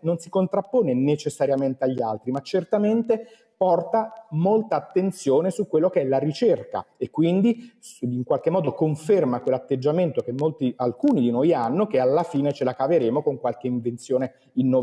non si contrappone necessariamente agli altri, ma certamente porta molta attenzione su quello che è la ricerca e quindi in qualche modo conferma quell'atteggiamento che molti, alcuni di noi hanno, che alla fine ce la caveremo con qualche invenzione innovativa,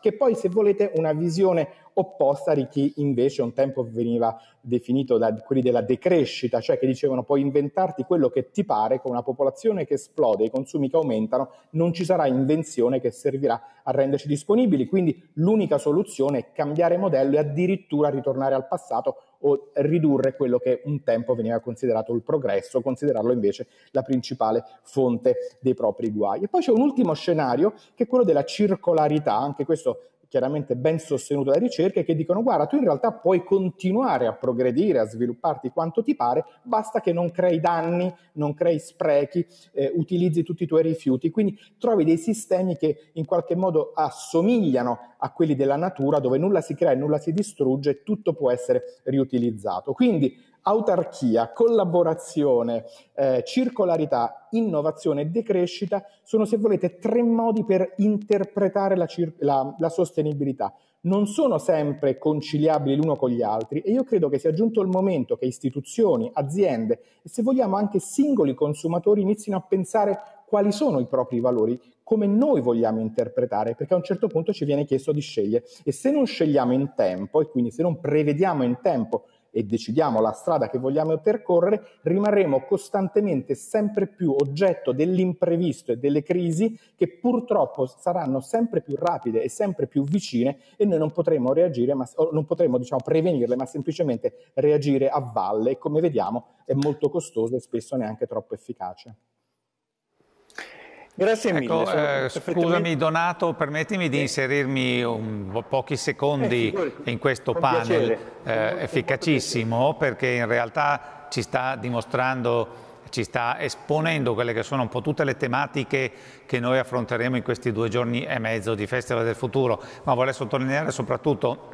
che poi se volete una visione opposta di chi invece un tempo veniva definito da quelli della decrescita, cioè che dicevano puoi inventarti quello che ti pare, con una popolazione che esplode, i consumi che aumentano, non ci sarà invenzione che servirà a renderci disponibili, quindi l'unica soluzione è cambiare modello e addirittura ritornare al passato o ridurre quello che un tempo veniva considerato il progresso, considerarlo invece la principale fonte dei propri guai. E poi c'è un ultimo scenario che è quello della circolarità, anche questo chiaramente ben sostenute da ricerche che dicono guarda tu in realtà puoi continuare a progredire, a svilupparti quanto ti pare, basta che non crei danni, non crei sprechi, eh, utilizzi tutti i tuoi rifiuti, quindi trovi dei sistemi che in qualche modo assomigliano a quelli della natura dove nulla si crea e nulla si distrugge, tutto può essere riutilizzato. Quindi autarchia, collaborazione, eh, circolarità, innovazione e decrescita sono, se volete, tre modi per interpretare la, la, la sostenibilità. Non sono sempre conciliabili l'uno con gli altri e io credo che sia giunto il momento che istituzioni, aziende e se vogliamo anche singoli consumatori inizino a pensare quali sono i propri valori, come noi vogliamo interpretare, perché a un certo punto ci viene chiesto di scegliere e se non scegliamo in tempo e quindi se non prevediamo in tempo e decidiamo la strada che vogliamo percorrere, rimarremo costantemente sempre più oggetto dell'imprevisto e delle crisi che purtroppo saranno sempre più rapide e sempre più vicine e noi non potremo reagire, ma, non potremo diciamo, prevenirle, ma semplicemente reagire a valle e come vediamo è molto costoso e spesso neanche troppo efficace. Grazie mille. Ecco, eh, scusami Donato, permettimi di inserirmi un, pochi secondi eh, in questo panel eh, efficacissimo perché in realtà ci sta dimostrando ci sta esponendo quelle che sono un po' tutte le tematiche che noi affronteremo in questi due giorni e mezzo di Festival del Futuro, ma vorrei sottolineare soprattutto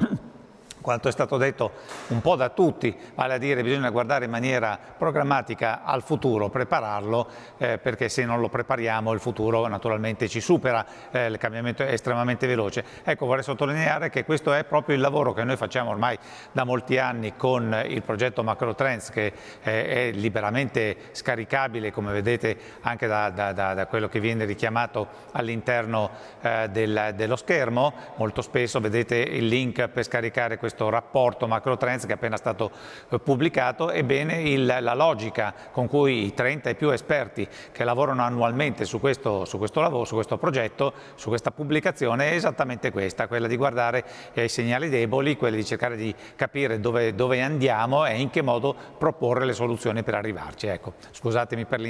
quanto è stato detto un po' da tutti, vale a dire bisogna guardare in maniera programmatica al futuro, prepararlo, eh, perché se non lo prepariamo il futuro naturalmente ci supera, eh, il cambiamento è estremamente veloce. Ecco, vorrei sottolineare che questo è proprio il lavoro che noi facciamo ormai da molti anni con il progetto Macro Trends, che eh, è liberamente scaricabile, come vedete anche da, da, da, da quello che viene richiamato all'interno eh, del, dello schermo. Molto spesso vedete il link per scaricare questo questo rapporto macro trends che è appena stato eh, pubblicato, ebbene il, la logica con cui i 30 e più esperti che lavorano annualmente su questo, su questo lavoro, su questo progetto, su questa pubblicazione è esattamente questa, quella di guardare i segnali deboli, quella di cercare di capire dove, dove, andiamo e in che modo proporre le soluzioni per arrivarci. Ecco, scusatemi per,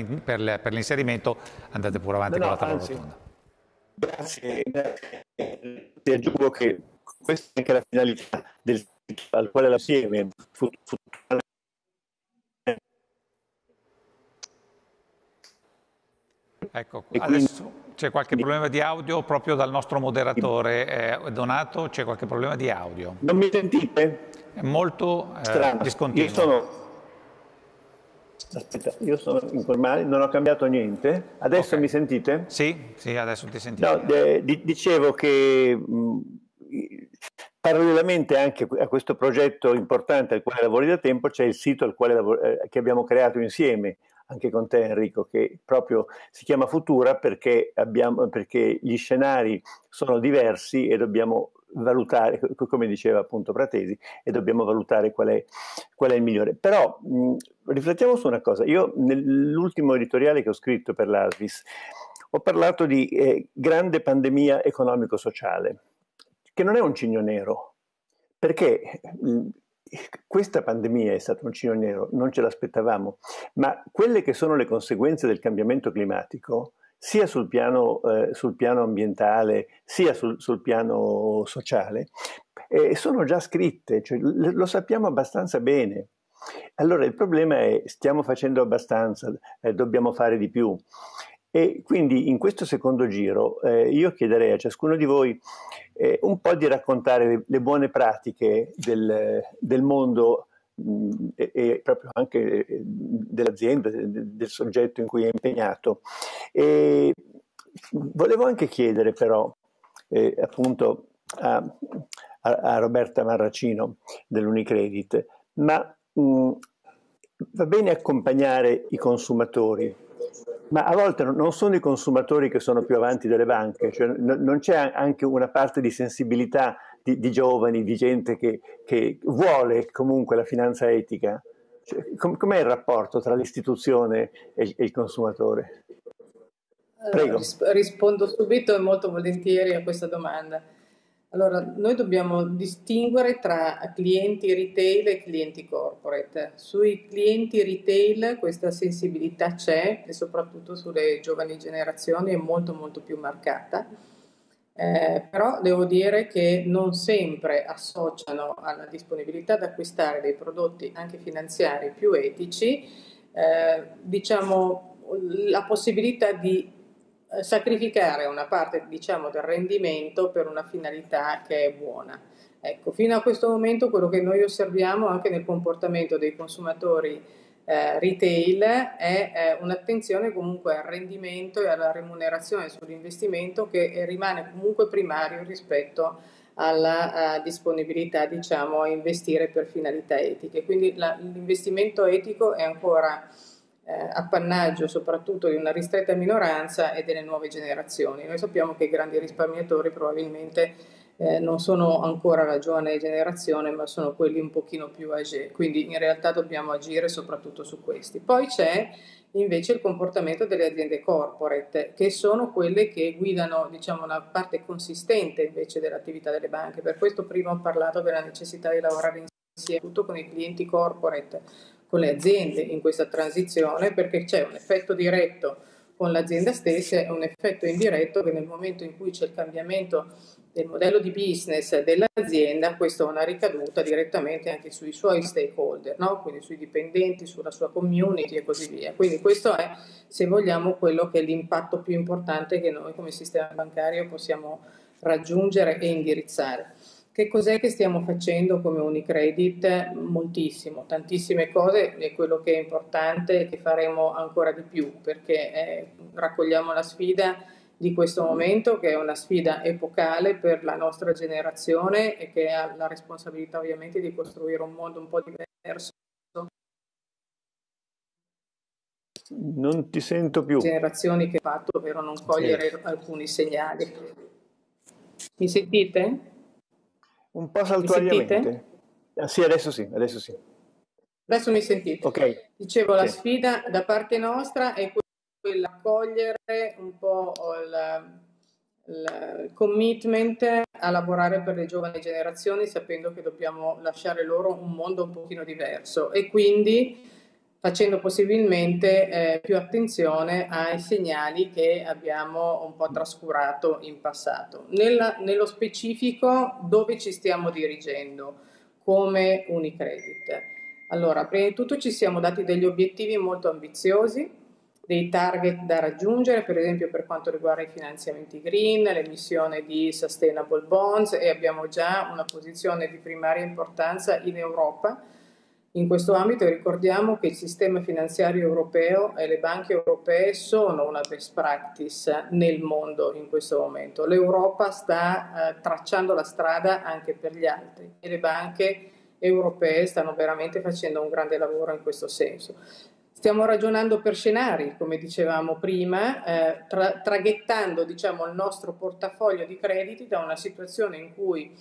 l'inserimento, andate pure avanti no, con la tavola rotonda. Grazie, grazie. Ti aggiungo che questa è anche la finalità del al quale l'assieme Ecco, adesso c'è qualche problema di audio proprio dal nostro moderatore eh, Donato, c'è qualche problema di audio. Non mi sentite? È molto eh, discontinuo. Io sono... Aspetta, io sono informale, non ho cambiato niente. Adesso okay. mi sentite? Sì, sì, adesso ti sentiamo. No, dicevo che mh, Parallelamente anche a questo progetto importante al quale lavori da tempo c'è il sito lavori, eh, che abbiamo creato insieme, anche con te Enrico, che proprio si chiama Futura perché, abbiamo, perché gli scenari sono diversi e dobbiamo valutare, come diceva appunto Pratesi, e dobbiamo valutare qual è, qual è il migliore. Però mh, riflettiamo su una cosa, io nell'ultimo editoriale che ho scritto per l'ASVIS ho parlato di eh, grande pandemia economico-sociale che non è un cigno nero, perché mm, questa pandemia è stata un cigno nero, non ce l'aspettavamo, ma quelle che sono le conseguenze del cambiamento climatico, sia sul piano, eh, sul piano ambientale, sia sul, sul piano sociale, eh, sono già scritte, cioè, lo sappiamo abbastanza bene. Allora il problema è stiamo facendo abbastanza, eh, dobbiamo fare di più. E quindi in questo secondo giro eh, io chiederei a ciascuno di voi eh, un po' di raccontare le, le buone pratiche del, del mondo mh, e, e, proprio anche eh, dell'azienda, del, del, soggetto in cui è impegnato. E volevo anche chiedere però eh, appunto a, a, a, Roberta Marracino dell'Unicredit, ma mh, va bene accompagnare i consumatori, ma a volte non sono i consumatori che sono più avanti delle banche, cioè non c'è anche una parte di sensibilità di, di giovani, di gente che, che, vuole comunque la finanza etica? Cioè, com- com'è il rapporto tra l'istituzione e, e il consumatore? Prego. rispondo subito e molto volentieri a questa domanda. Allora, noi dobbiamo distinguere tra clienti retail e clienti corporate. Sui clienti retail questa sensibilità c'è e soprattutto sulle giovani generazioni è molto molto più marcata. Eh, però devo dire che non sempre associano alla disponibilità ad acquistare dei prodotti anche finanziari più etici, eh, diciamo, la possibilità di sacrificare una parte diciamo, del rendimento per una finalità che è buona. Ecco, fino a questo momento quello che noi osserviamo anche nel comportamento dei consumatori eh, retail è eh, un'attenzione comunque al rendimento e alla remunerazione sull'investimento che eh, rimane comunque primario rispetto alla uh, disponibilità diciamo, a investire per finalità etiche. Quindi la, l'investimento etico è ancora eh, appannaggio soprattutto di una ristretta minoranza e delle nuove generazioni. Noi sappiamo che i grandi risparmiatori probabilmente eh, non sono ancora la giovane generazione, ma sono quelli un pochino più âgé, quindi in realtà dobbiamo agire soprattutto su questi. Poi c'è invece il comportamento delle aziende corporate, che sono quelle che guidano diciamo, una parte consistente invece dell'attività delle banche. Per questo prima ho parlato della necessità di lavorare insieme tutto con i clienti corporate con le aziende in questa transizione perché c'è un effetto diretto con l'azienda stessa e un effetto indiretto che nel momento in cui c'è il cambiamento del modello di business dell'azienda, questo ha una ricaduta direttamente anche sui suoi stakeholder, no? quindi sui dipendenti, sulla sua community e così via. Quindi questo è, se vogliamo, quello che è l'impatto più importante che noi come sistema bancario possiamo raggiungere e indirizzare. Che cos'è che stiamo facendo come Unicredit? Moltissimo, tantissime cose e quello che è importante è che faremo ancora di più perché eh, raccogliamo la sfida di questo momento che è una sfida epocale per la nostra generazione e che ha la responsabilità ovviamente di costruire un mondo un po' diverso. Non ti sento più. Generazioni che fatto, ovvero non cogliere sì. alcuni segnali. Mi sentite? Un po' saltuariamente. Ah, sì, adesso sì, adesso sì. Adesso mi sentite. Ok. Dicevo, sì. la sfida da parte nostra è quella di cogliere un po' il, il commitment a lavorare per le giovani generazioni sapendo che dobbiamo lasciare loro un mondo un pochino diverso e quindi facendo possibilmente eh, più attenzione ai segnali che abbiamo un po' trascurato in passato. Nella, nello specifico, dove ci stiamo dirigendo come Unicredit? Allora, prima di tutto ci siamo dati degli obiettivi molto ambiziosi, dei target da raggiungere, per esempio per quanto riguarda i finanziamenti green, l'emissione di sustainable bonds e abbiamo già una posizione di primaria importanza in Europa in questo ambito ricordiamo che il sistema finanziario europeo e le banche europee sono una best practice nel mondo in questo momento. L'Europa sta eh, tracciando la strada anche per gli altri e le banche europee stanno veramente facendo un grande lavoro in questo senso. Stiamo ragionando per scenari, come dicevamo prima, eh, tra- traghettando diciamo, il nostro portafoglio di crediti da una situazione in cui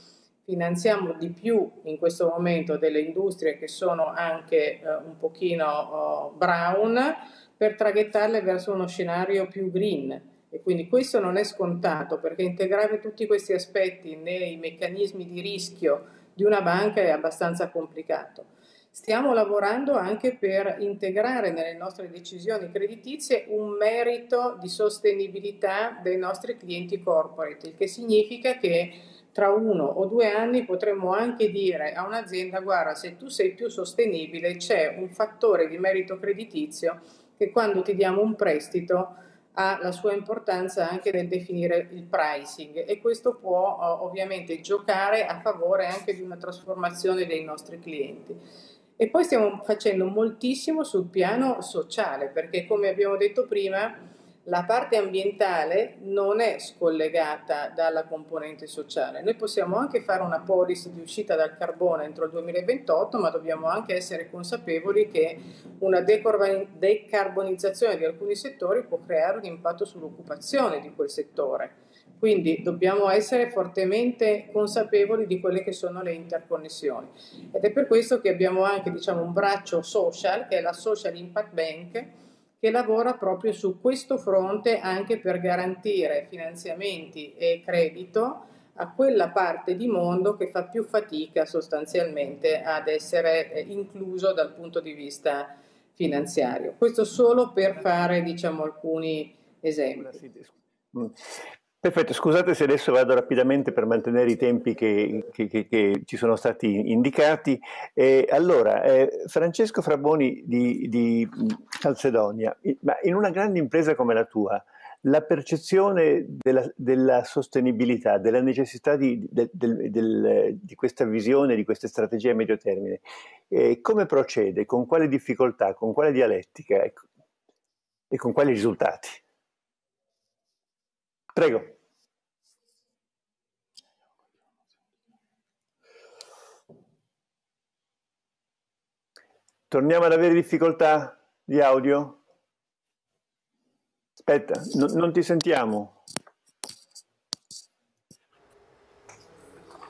finanziamo di più in questo momento delle industrie che sono anche eh, un pochino oh, brown per traghettarle verso uno scenario più green. E quindi questo non è scontato perché integrare tutti questi aspetti nei meccanismi di rischio di una banca è abbastanza complicato. Stiamo lavorando anche per integrare nelle nostre decisioni creditizie un merito di sostenibilità dei nostri clienti corporate, il che significa che tra uno o due anni potremmo anche dire a un'azienda guarda se tu sei più sostenibile c'è un fattore di merito creditizio che quando ti diamo un prestito ha la sua importanza anche nel definire il pricing e questo può ovviamente giocare a favore anche di una trasformazione dei nostri clienti. E poi stiamo facendo moltissimo sul piano sociale perché come abbiamo detto prima la parte ambientale non è scollegata dalla componente sociale. Noi possiamo anche fare una policy di uscita dal carbone entro il 2028, ma dobbiamo anche essere consapevoli che una decarbonizzazione di alcuni settori può creare un impatto sull'occupazione di quel settore. Quindi dobbiamo essere fortemente consapevoli di quelle che sono le interconnessioni. Ed è per questo che abbiamo anche diciamo, un braccio social, che è la Social Impact Bank, che lavora proprio su questo fronte anche per garantire finanziamenti e credito a quella parte di mondo che fa più fatica sostanzialmente ad essere eh, incluso dal punto di vista finanziario. Questo solo per fare diciamo, alcuni esempi. Perfetto, scusate se adesso vado rapidamente per mantenere i tempi che, che, che, che ci sono stati indicati. Eh, allora, eh, Francesco Fraboni di, di, Calcedonia, ma in una grande impresa come la tua, la percezione della, della sostenibilità, della necessità di, del, del, del, di, questa visione, di queste strategie a medio termine, eh, come procede? Con quale difficoltà? Con quale dialettica? Ecco, e con quali risultati? Prego. Torniamo ad avere difficoltà di audio? Aspetta, no, non ti sentiamo.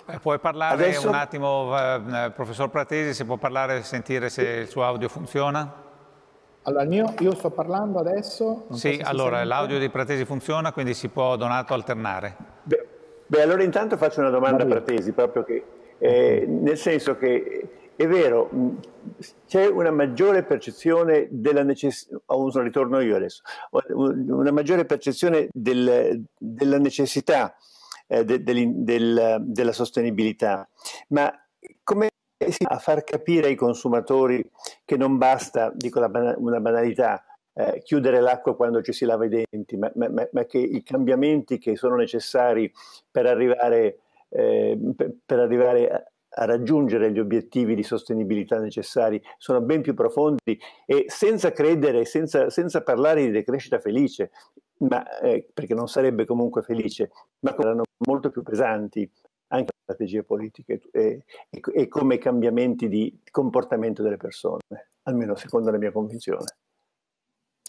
Eh, puoi parlare Adesso... un attimo, eh, professor Pratesi, se può parlare, sentire se il suo audio funziona? Allora, mio, io sto parlando adesso. Sì, allora l'audio di Pratesi funziona, quindi si può Donato alternare. Beh, beh allora intanto faccio una domanda a Pratesi, proprio che, eh, nel senso che è vero, c'è una maggiore percezione della necessità, uso ritorno io adesso, una maggiore percezione del, della necessità eh, de, del, del, della sostenibilità, ma come si fa a far capire ai consumatori che non basta, dico una banalità, eh, chiudere l'acqua quando ci si lava i denti, ma, ma, ma, che i cambiamenti che sono necessari per arrivare eh, per, per arrivare a, a raggiungere gli obiettivi di sostenibilità necessari sono ben più profondi e senza credere, senza, senza parlare di decrescita felice, ma, eh, perché non sarebbe comunque felice, ma saranno molto più pesanti anche le strategie politiche e, e, e come cambiamenti di comportamento delle persone, almeno secondo la mia convinzione.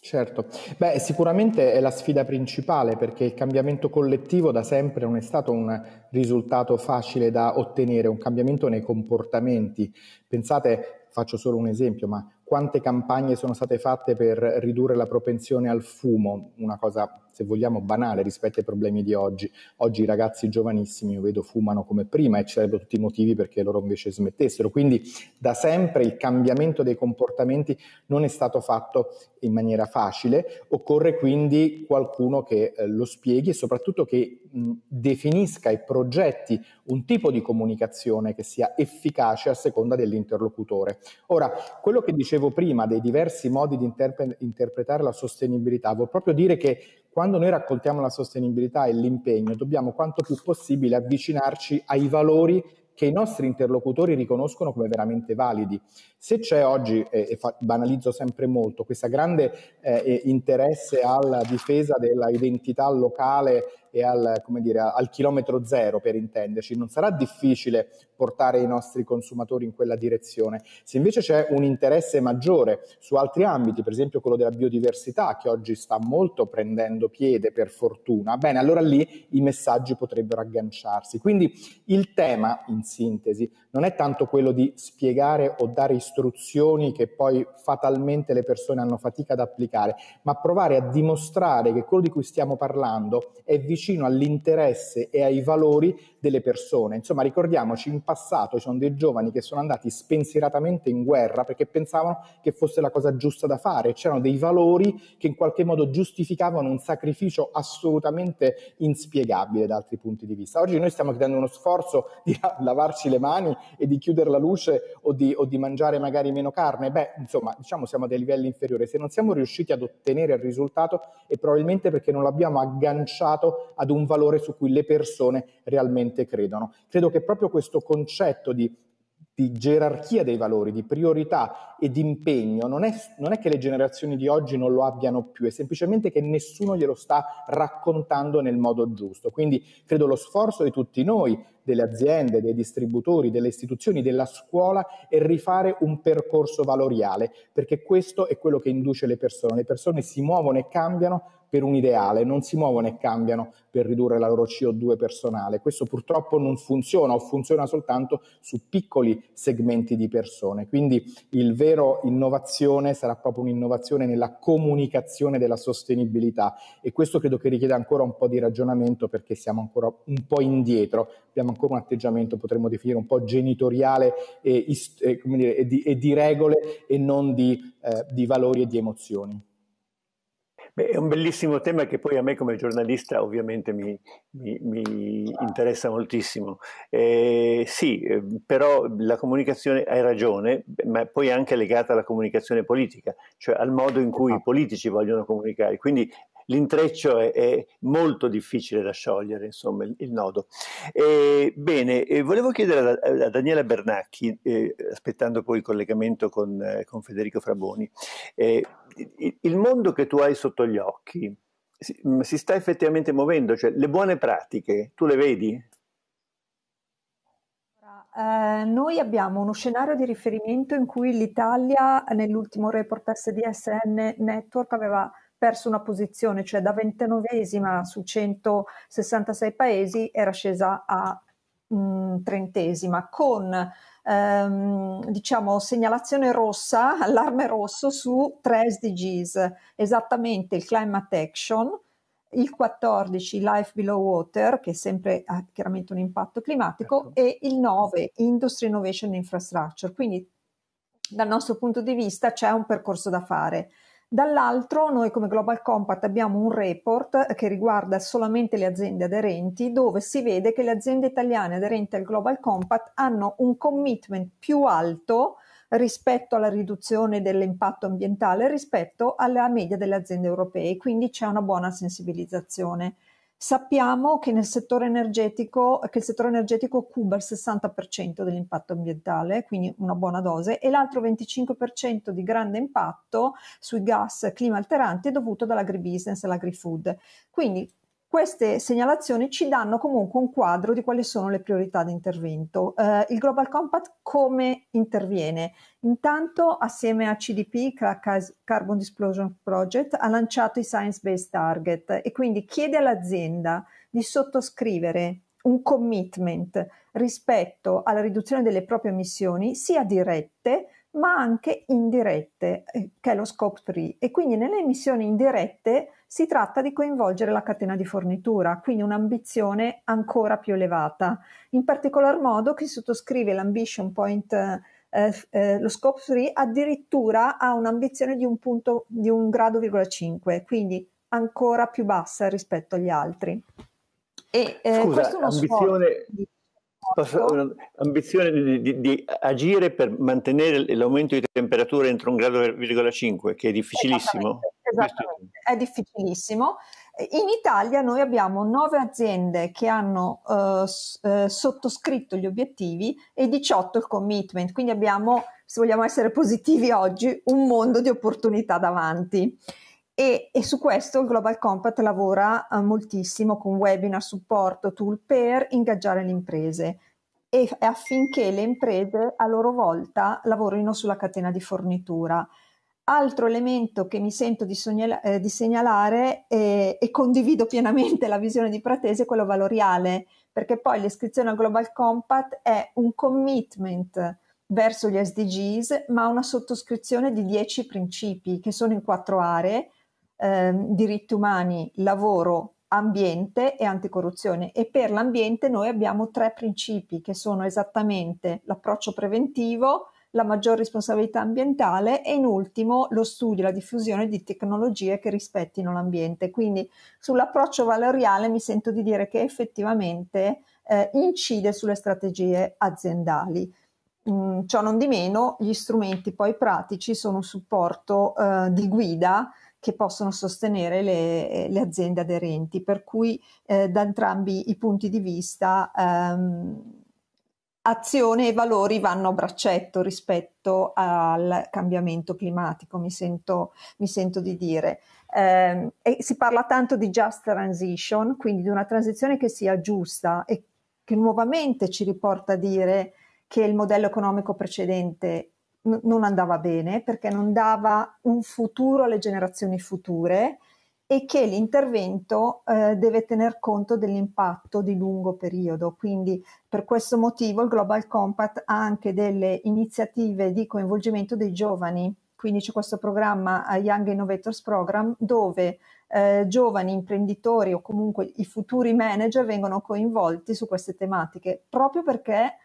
Certo, beh sicuramente è la sfida principale perché il cambiamento collettivo da sempre non è stato un risultato facile da ottenere, un cambiamento nei comportamenti. Pensate, faccio solo un esempio, ma quante campagne sono state fatte per ridurre la propensione al fumo, una cosa se vogliamo banale rispetto ai problemi di oggi. Oggi i ragazzi giovanissimi, io vedo, fumano come prima e ci sarebbero tutti i motivi perché loro invece smettessero. Quindi da sempre il cambiamento dei comportamenti non è stato fatto in maniera facile, occorre quindi qualcuno che eh, lo spieghi e soprattutto che definisca e progetti un tipo di comunicazione che sia efficace a seconda dell'interlocutore. Ora, quello che dicevo prima dei diversi modi di interpre- interpretare la sostenibilità, vuol proprio dire che quando noi raccontiamo la sostenibilità e l'impegno, dobbiamo quanto più possibile avvicinarci ai valori che i nostri interlocutori riconoscono come veramente validi. Se c'è oggi, eh, e fa, banalizzo sempre molto, questo grande eh, interesse alla difesa dell'identità locale e al, dire, al, chilometro zero per intenderci, non sarà difficile portare i nostri consumatori in quella direzione. Se invece c'è un interesse maggiore su altri ambiti, per esempio quello della biodiversità, che oggi sta molto prendendo piede per fortuna, bene, allora lì i messaggi potrebbero agganciarsi. Quindi il tema, in sintesi, non è tanto quello di spiegare o dare istruzioni che poi fatalmente le persone hanno fatica ad applicare, ma provare a dimostrare che quello di cui stiamo parlando è vicino all'interesse e ai valori delle persone. Insomma, ricordiamoci, in passato ci sono dei giovani che sono andati spensieratamente in guerra perché pensavano che fosse la cosa giusta da fare, c'erano dei valori che in qualche modo giustificavano un sacrificio assolutamente inspiegabile da altri punti di vista. Oggi noi stiamo chiedendo uno sforzo di lavarci le mani e di chiudere la luce o di, o di mangiare magari meno carne. Beh, insomma, diciamo siamo a dei livelli inferiori. Se non siamo riusciti ad ottenere il risultato è probabilmente perché non l'abbiamo agganciato ad un valore su cui le persone realmente credono. Credo che proprio questo concetto di di gerarchia dei valori, di priorità e di impegno, non è, non è, che le generazioni di oggi non lo abbiano più, è semplicemente che nessuno glielo sta raccontando nel modo giusto. Quindi credo lo sforzo di tutti noi, delle aziende, dei distributori, delle istituzioni, della scuola, è rifare un percorso valoriale, perché questo è quello che induce le persone. Le persone si muovono e cambiano per un ideale, non si muovono e cambiano per ridurre la loro CO2 personale. Questo purtroppo non funziona o funziona soltanto su piccoli segmenti di persone. Quindi il vero innovazione sarà proprio un'innovazione nella comunicazione della sostenibilità e questo credo che richieda ancora un po' di ragionamento perché siamo ancora un po' indietro, abbiamo ancora un atteggiamento potremmo definire un po' genitoriale e, e, dire, e, di, e di, regole e non di, eh, di valori e di emozioni. Beh, è un bellissimo tema che poi a me come giornalista ovviamente mi, mi, mi interessa moltissimo. Eh, sì, eh, però la comunicazione, hai ragione, ma poi è anche legata alla comunicazione politica, cioè al modo in cui i politici vogliono comunicare. Quindi l'intreccio è, è, molto difficile da sciogliere, insomma, il, il nodo. Eh, bene, eh, volevo chiedere a, a Daniela Bernacchi, eh, aspettando poi il collegamento con, eh, con Federico Fraboni, eh, il, il mondo che tu hai sotto gli occhi si, mm, si sta effettivamente muovendo, cioè le buone pratiche, tu le vedi? Eh, noi abbiamo uno scenario di riferimento in cui l'Italia nell'ultimo report SDSN Network aveva perso una posizione, cioè da 29esima su 166 paesi era scesa a mh, mm, trentesima, con ehm, diciamo segnalazione rossa, allarme rosso su tre SDGs, esattamente il climate action, il 14 Life Below Water, che sempre ha chiaramente un impatto climatico, ecco. e il 9 Industry Innovation Infrastructure. Quindi dal nostro punto di vista c'è un percorso da fare. Dall'altro, noi come Global Compact abbiamo un report che riguarda solamente le aziende aderenti, dove si vede che le aziende italiane aderenti al Global Compact hanno un commitment più alto rispetto alla riduzione dell'impatto ambientale rispetto alla media delle aziende europee, quindi c'è una buona sensibilizzazione. Sappiamo che nel settore energetico, che il settore energetico cuba il 60% dell'impatto ambientale, quindi una buona dose, e l'altro 25% di grande impatto sui gas clima alteranti è dovuto dall'agribusiness e l'agrifood. Quindi queste segnalazioni ci danno comunque un quadro di quali sono le priorità di intervento. Eh, il Global Compact come interviene? Intanto assieme a CDP, Carbon Disclosure Project, ha lanciato i Science Based Target e quindi chiede all'azienda di sottoscrivere un commitment rispetto alla riduzione delle proprie emissioni, sia dirette ma anche indirette, eh, che è lo scope 3. E quindi nelle emissioni indirette si tratta di coinvolgere la catena di fornitura, quindi un'ambizione ancora più elevata. In particolar modo chi sottoscrive l'ambition point, eh, eh, lo scope 3, addirittura ha un'ambizione di un, punto, di un grado, 5, quindi ancora più bassa rispetto agli altri. E, eh, Scusa, ambizione... Sforzo ambizione di, di, di, agire per mantenere l'aumento di temperatura entro un grado virgola 5, che è difficilissimo. Esattamente, esattamente. è difficilissimo. In Italia noi abbiamo nove aziende che hanno uh, uh, sottoscritto gli obiettivi e 18 il commitment, quindi abbiamo, se vogliamo essere positivi oggi, un mondo di opportunità davanti. E, e, su questo il Global Compact lavora uh, moltissimo con webinar, supporto, tool per ingaggiare le imprese e affinché le imprese a loro volta lavorino sulla catena di fornitura. Altro elemento che mi sento di, sognala- eh, di segnalare eh, e condivido pienamente la visione di Pratese è quello valoriale, perché poi l'iscrizione al Global Compact è un commitment verso gli SDGs, ma una sottoscrizione di 10 principi che sono in quattro aree eh, diritti umani, lavoro, ambiente e anticorruzione. E per l'ambiente noi abbiamo tre principi che sono esattamente l'approccio preventivo, la maggior responsabilità ambientale e in ultimo lo studio e la diffusione di tecnologie che rispettino l'ambiente. Quindi sull'approccio valoriale mi sento di dire che effettivamente eh, incide sulle strategie aziendali. Mm, ciò non di meno, gli strumenti poi pratici sono un supporto eh, di guida che possono sostenere le, le aziende aderenti, per cui eh, da entrambi i punti di vista ehm, azione e valori vanno a braccetto rispetto al cambiamento climatico, mi sento, mi sento di dire. Eh, si parla tanto di just transition, quindi di una transizione che sia giusta e che nuovamente ci riporta a dire che il modello economico precedente non andava bene perché non dava un futuro alle generazioni future e che l'intervento eh, deve tener conto dell'impatto di lungo periodo. Quindi per questo motivo il Global Compact ha anche delle iniziative di coinvolgimento dei giovani. Quindi c'è questo programma Young Innovators Program dove eh, giovani imprenditori o comunque i futuri manager vengono coinvolti su queste tematiche proprio perché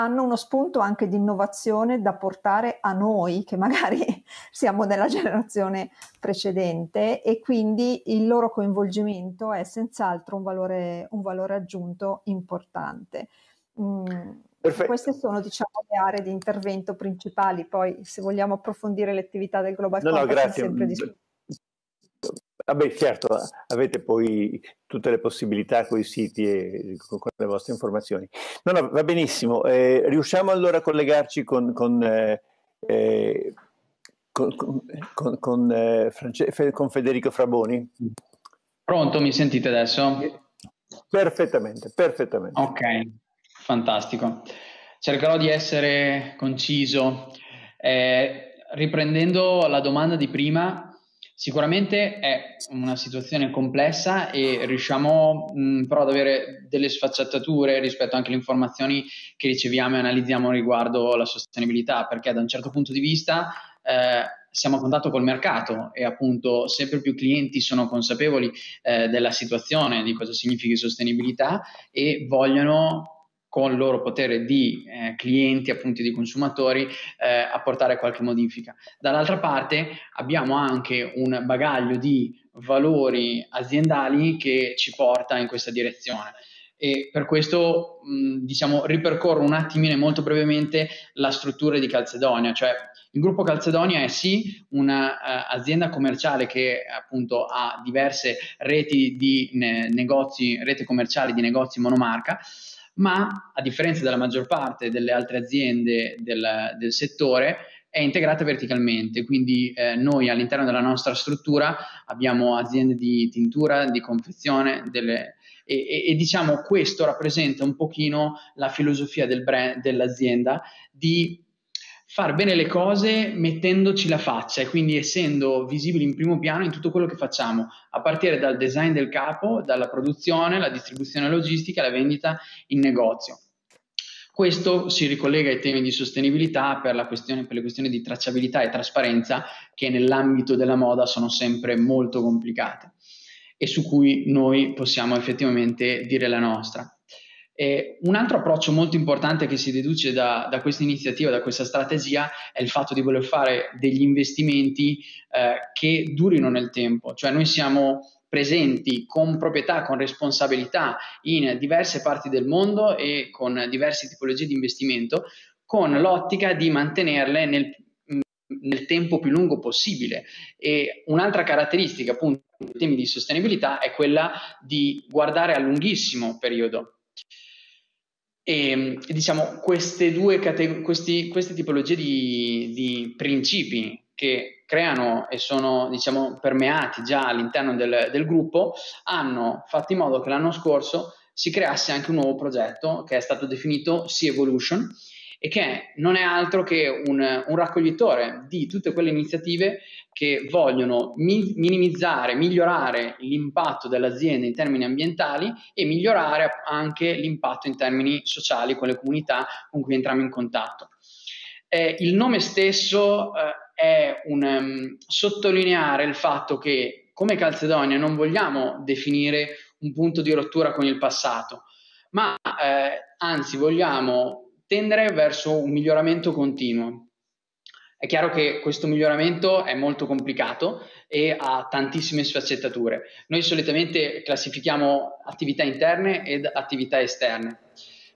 hanno uno spunto anche di innovazione da portare a noi, che magari siamo nella generazione precedente, e quindi il loro coinvolgimento è senz'altro un valore, un valore aggiunto importante. Mm, queste sono diciamo, le aree di intervento principali, poi se vogliamo approfondire le attività del Global no, Compact no, sempre disponibili. Vabbè, ah certo, avete poi tutte le possibilità con i siti e con, le vostre informazioni. No, no, va benissimo. Eh, riusciamo allora a collegarci con, con, eh, eh con, con eh, Federico Fraboni? Pronto, mi sentite adesso? Perfettamente, perfettamente. Ok, fantastico. Cercherò di essere conciso. Eh, riprendendo la domanda di prima, Sicuramente è una situazione complessa e riusciamo mh, però ad avere delle sfaccettature rispetto anche alle informazioni che riceviamo e analizziamo riguardo la sostenibilità, perché da un certo punto di vista eh, siamo a contatto col mercato e appunto sempre più clienti sono consapevoli eh, della situazione, di cosa significa sostenibilità e vogliono con il loro potere di eh, clienti, appunto di consumatori, eh, apportare qualche modifica. Dall'altra parte abbiamo anche un bagaglio di valori aziendali che ci porta in questa direzione. e per questo mh, diciamo ripercorro un attimino e molto brevemente la struttura di Calcedonia, cioè il gruppo Calcedonia è sì un'azienda uh, commerciale che appunto ha diverse reti di ne- negozi, rete commerciali di negozi monomarca, ma a differenza della maggior parte delle altre aziende del, del settore è integrata verticalmente, quindi eh, noi all'interno della nostra struttura abbiamo aziende di tintura, di confezione, delle, e, e, e, diciamo questo rappresenta un pochino la filosofia del brand, dell'azienda di far bene le cose mettendoci la faccia e quindi essendo visibili in primo piano in tutto quello che facciamo, a partire dal design del capo, dalla produzione, la distribuzione logistica, la vendita in negozio. Questo si ricollega ai temi di sostenibilità per, questione, per le questioni di tracciabilità e trasparenza che nell'ambito della moda sono sempre molto complicate e su cui noi possiamo effettivamente dire la nostra. Eh, un altro approccio molto importante che si deduce da, da, questa iniziativa, da questa strategia, è il fatto di voler fare degli investimenti eh, che durino nel tempo, cioè noi siamo presenti con proprietà, con responsabilità in diverse parti del mondo e con diverse tipologie di investimento, con l'ottica di mantenerle nel, nel tempo più lungo possibile. E un'altra caratteristica, appunto, dei temi di sostenibilità è quella di guardare a lunghissimo periodo. E diciamo queste due categ- questi, queste tipologie di, di, principi che creano e sono diciamo permeati già all'interno del, del gruppo hanno fatto in modo che l'anno scorso si creasse anche un nuovo progetto che è stato definito Sea Evolution e che non è altro che un, un raccoglitore di tutte quelle iniziative che vogliono mi- minimizzare, migliorare l'impatto dell'azienda in termini ambientali e migliorare anche l'impatto in termini sociali con le comunità con cui entriamo in contatto. Eh, il nome stesso eh, è un um, sottolineare il fatto che come Calcedonia non vogliamo definire un punto di rottura con il passato, ma eh, anzi vogliamo tendere verso un miglioramento continuo. È chiaro che questo miglioramento è molto complicato e ha tantissime sfaccettature. Noi solitamente classifichiamo attività interne ed attività esterne.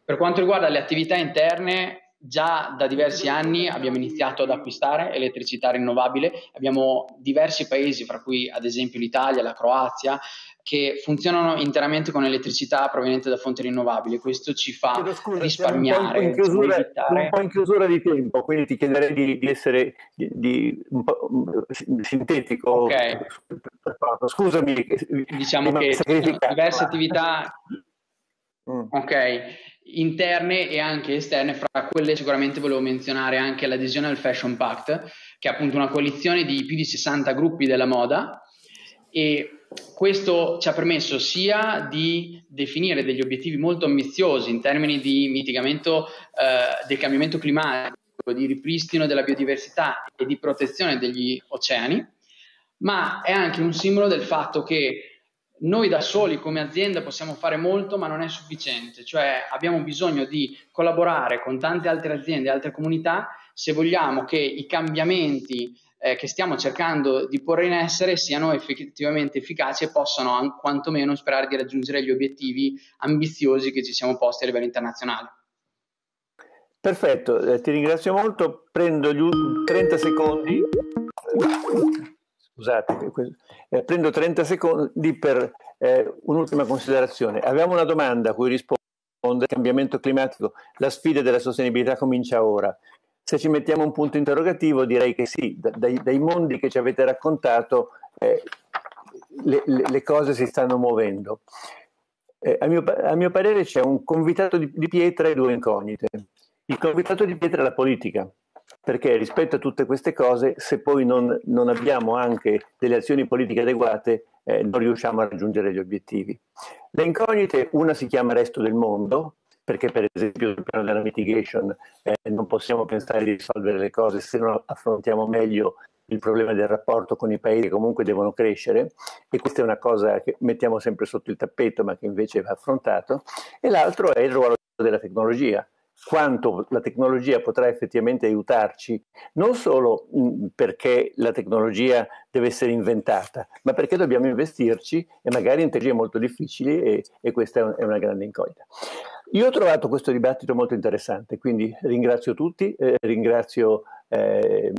Per quanto riguarda le attività interne, già da diversi anni abbiamo iniziato ad acquistare elettricità rinnovabile, abbiamo diversi paesi, fra cui ad esempio l'Italia, la Croazia, che funzionano interamente con elettricità proveniente da fonti rinnovabili. Questo ci fa scusa, risparmiare. Un po, chiusura, un po' in chiusura di tempo, quindi ti chiederei di, di essere di, di un po' sintetico. Okay. Scusami. Diciamo che diverse attività mm. ok, interne e anche esterne, fra quelle sicuramente volevo menzionare anche l'adesione al Fashion Pact, che è appunto una coalizione di più di 60 gruppi della moda e questo ci ha permesso sia di definire degli obiettivi molto ambiziosi in termini di mitigamento eh, del cambiamento climatico, di ripristino della biodiversità e di protezione degli oceani, ma è anche un simbolo del fatto che noi da soli come azienda possiamo fare molto, ma non è sufficiente, cioè abbiamo bisogno di collaborare con tante altre aziende, altre comunità, se vogliamo che i cambiamenti eh, che stiamo cercando di porre in essere siano effettivamente efficaci e possano an- quantomeno sperare di raggiungere gli obiettivi ambiziosi che ci siamo posti a livello internazionale. Perfetto, eh, ti ringrazio molto. Prendo gli 30 secondi. Scusate, eh, prendo 30 secondi per eh, un'ultima considerazione. Abbiamo una domanda a cui rispondere. Il cambiamento climatico, la sfida della sostenibilità comincia ora. Se ci mettiamo un punto interrogativo direi che sì, dai, dai mondi che ci avete raccontato eh, le, le, cose si stanno muovendo. Eh, a, mio, a, mio, parere c'è un convitato di, di pietra e due incognite. Il convitato di pietra è la politica, perché rispetto a tutte queste cose, se poi non, non abbiamo anche delle azioni politiche adeguate, eh, non riusciamo a raggiungere gli obiettivi. Le incognite, una si chiama resto del mondo, perché per esempio sul piano della mitigation eh, non possiamo pensare di risolvere le cose se non affrontiamo meglio il problema del rapporto con i paesi che comunque devono crescere. E questa è una cosa che mettiamo sempre sotto il tappeto ma che invece va affrontato. E l'altro è il ruolo della tecnologia. Quanto la tecnologia potrà effettivamente aiutarci, non solo mh, perché la tecnologia deve essere inventata, ma perché dobbiamo investirci e magari in tecnologie molto difficili e, e questa è, è, una grande incognita. Io ho trovato questo dibattito molto interessante, quindi ringrazio tutti, eh, ringrazio eh,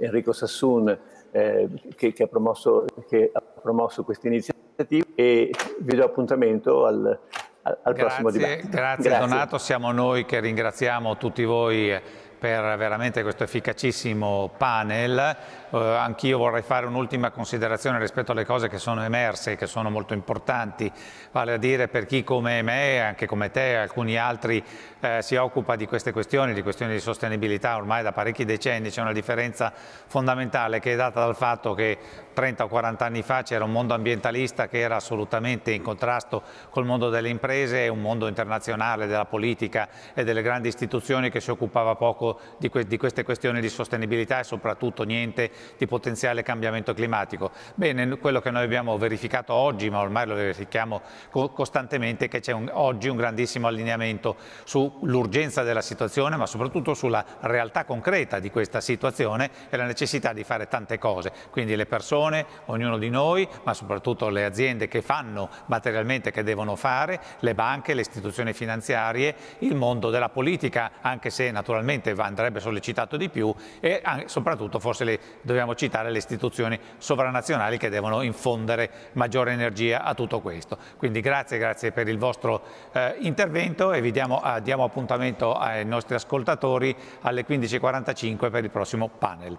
Enrico Sassoon eh, che, che, ha promosso, che ha promosso questa iniziativa e vi do appuntamento al, al grazie, prossimo dibattito. Grazie, grazie Donato, siamo noi che ringraziamo tutti voi per veramente questo efficacissimo panel. Uh, anch'io vorrei fare un'ultima considerazione rispetto alle cose che sono emerse e che sono molto importanti, vale a dire per chi come me, anche come te e alcuni altri eh, si occupa di queste questioni, di questioni di sostenibilità ormai da parecchi decenni, c'è una differenza fondamentale che è data dal fatto che 30 o 40 anni fa c'era un mondo ambientalista che era assolutamente in contrasto col mondo delle imprese e un mondo internazionale della politica e delle grandi istituzioni che si occupava poco di, que di queste questioni di sostenibilità e soprattutto niente di potenziale cambiamento climatico. Bene, quello che noi abbiamo verificato oggi, ma ormai lo verifichiamo co costantemente, è che c'è oggi un grandissimo allineamento sull'urgenza della situazione, ma soprattutto sulla realtà concreta di questa situazione e la necessità di fare tante cose. Quindi le persone, ognuno di noi, ma soprattutto le aziende che fanno materialmente, che devono fare, le banche, le istituzioni finanziarie, il mondo della politica, anche se naturalmente andrebbe sollecitato di più e soprattutto forse le dobbiamo citare le istituzioni sovranazionali che devono infondere maggiore energia a tutto questo. Quindi grazie, grazie per il vostro eh, intervento e vi diamo, eh, diamo appuntamento ai nostri ascoltatori alle 15.45 per il prossimo panel.